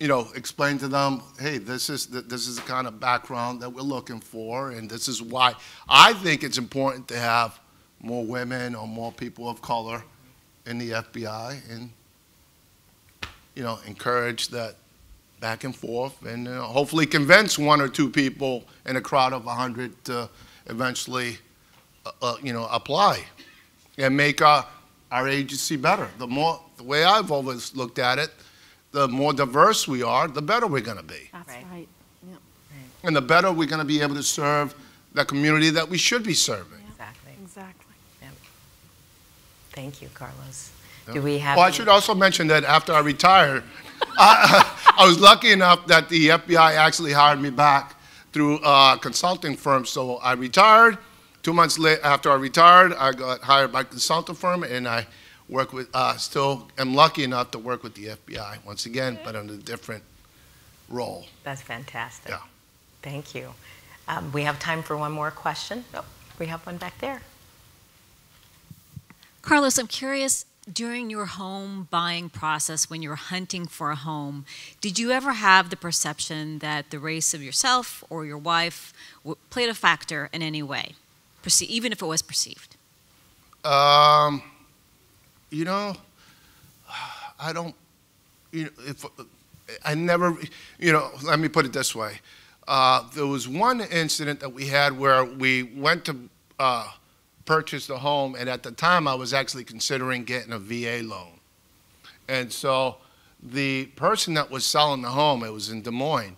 you know, explain to them, hey, this is the, this is the kind of background that we're looking for, and this is why I think it's important to have more women or more people of color in the FBI, and you know, encourage that back and forth, and uh, hopefully convince one or two people in a crowd of 100 to eventually, uh, uh, you know, apply and make our our agency better. The more, the way I've always looked at it the more diverse we are, the better we're going to be. That's right. right. Yep. And the better we're going to be able to serve the community that we should be serving. Exactly. Exactly. Yep. Thank you, Carlos. Yep. Do we have? Well, I should also mention that after I retired, I, I, was lucky enough that the FBI actually hired me back through a consulting firm. So I retired. Two months later, after I retired, I got hired by a consulting firm, and I work with, uh, still am lucky enough to work with the FBI once again, but in a different role. That's fantastic. Yeah. Thank you. Um, we have time for one more question. Oh, we have one back there. Carlos, I'm curious during your home buying process when you're hunting for a home, did you ever have the perception that the race of yourself or your wife played a factor in any way, even if it was perceived? Um, you know, I don't, you know, if, I never, you know, let me put it this way. Uh, there was one incident that we had where we went to uh, purchase the home, and at the time I was actually considering getting a VA loan. And so the person that was selling the home, it was in Des Moines,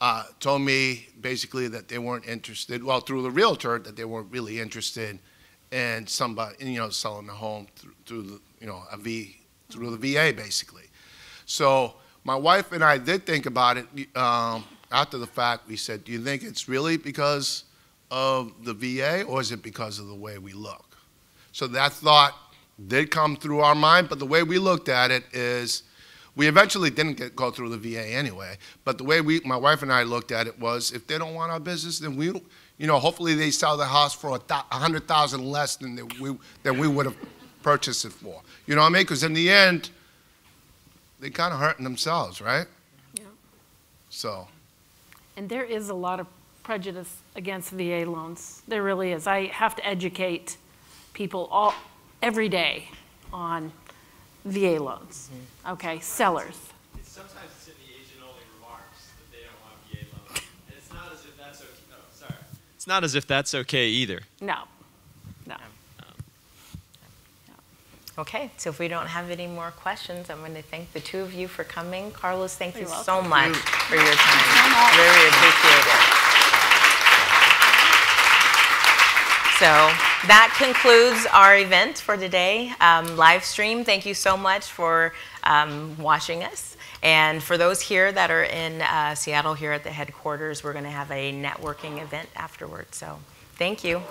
uh, told me basically that they weren't interested, well, through the realtor, that they weren't really interested in somebody, you know, selling the home through, through the, you know, a V, through the VA basically. So my wife and I did think about it um, after the fact. We said, do you think it's really because of the VA or is it because of the way we look? So that thought did come through our mind, but the way we looked at it is we eventually didn't get, go through the VA anyway, but the way we, my wife and I looked at it was if they don't want our business, then we, you know, hopefully they sell the house for a 100,000 less than we, than we would have purchased it for. You know what I mean? Because in the end, they kind of hurting themselves, right? Yeah. So. And there is a lot of prejudice against VA loans. There really is. I have to educate people all every day on VA loans. Mm -hmm. Okay, sellers. It's sometimes it's in the agent-only remarks that they don't want VA loans, and it's not as if that's okay. No, sorry. It's not as if that's okay either. No. No. Okay, so if we don't have any more questions, I'm going to thank the two of you for coming. Carlos, thank You're you welcome. so much for your time. Very appreciate it. So that concludes our event for today. Um, live stream, thank you so much for um, watching us. And for those here that are in uh, Seattle here at the headquarters, we're going to have a networking event afterwards. So thank you.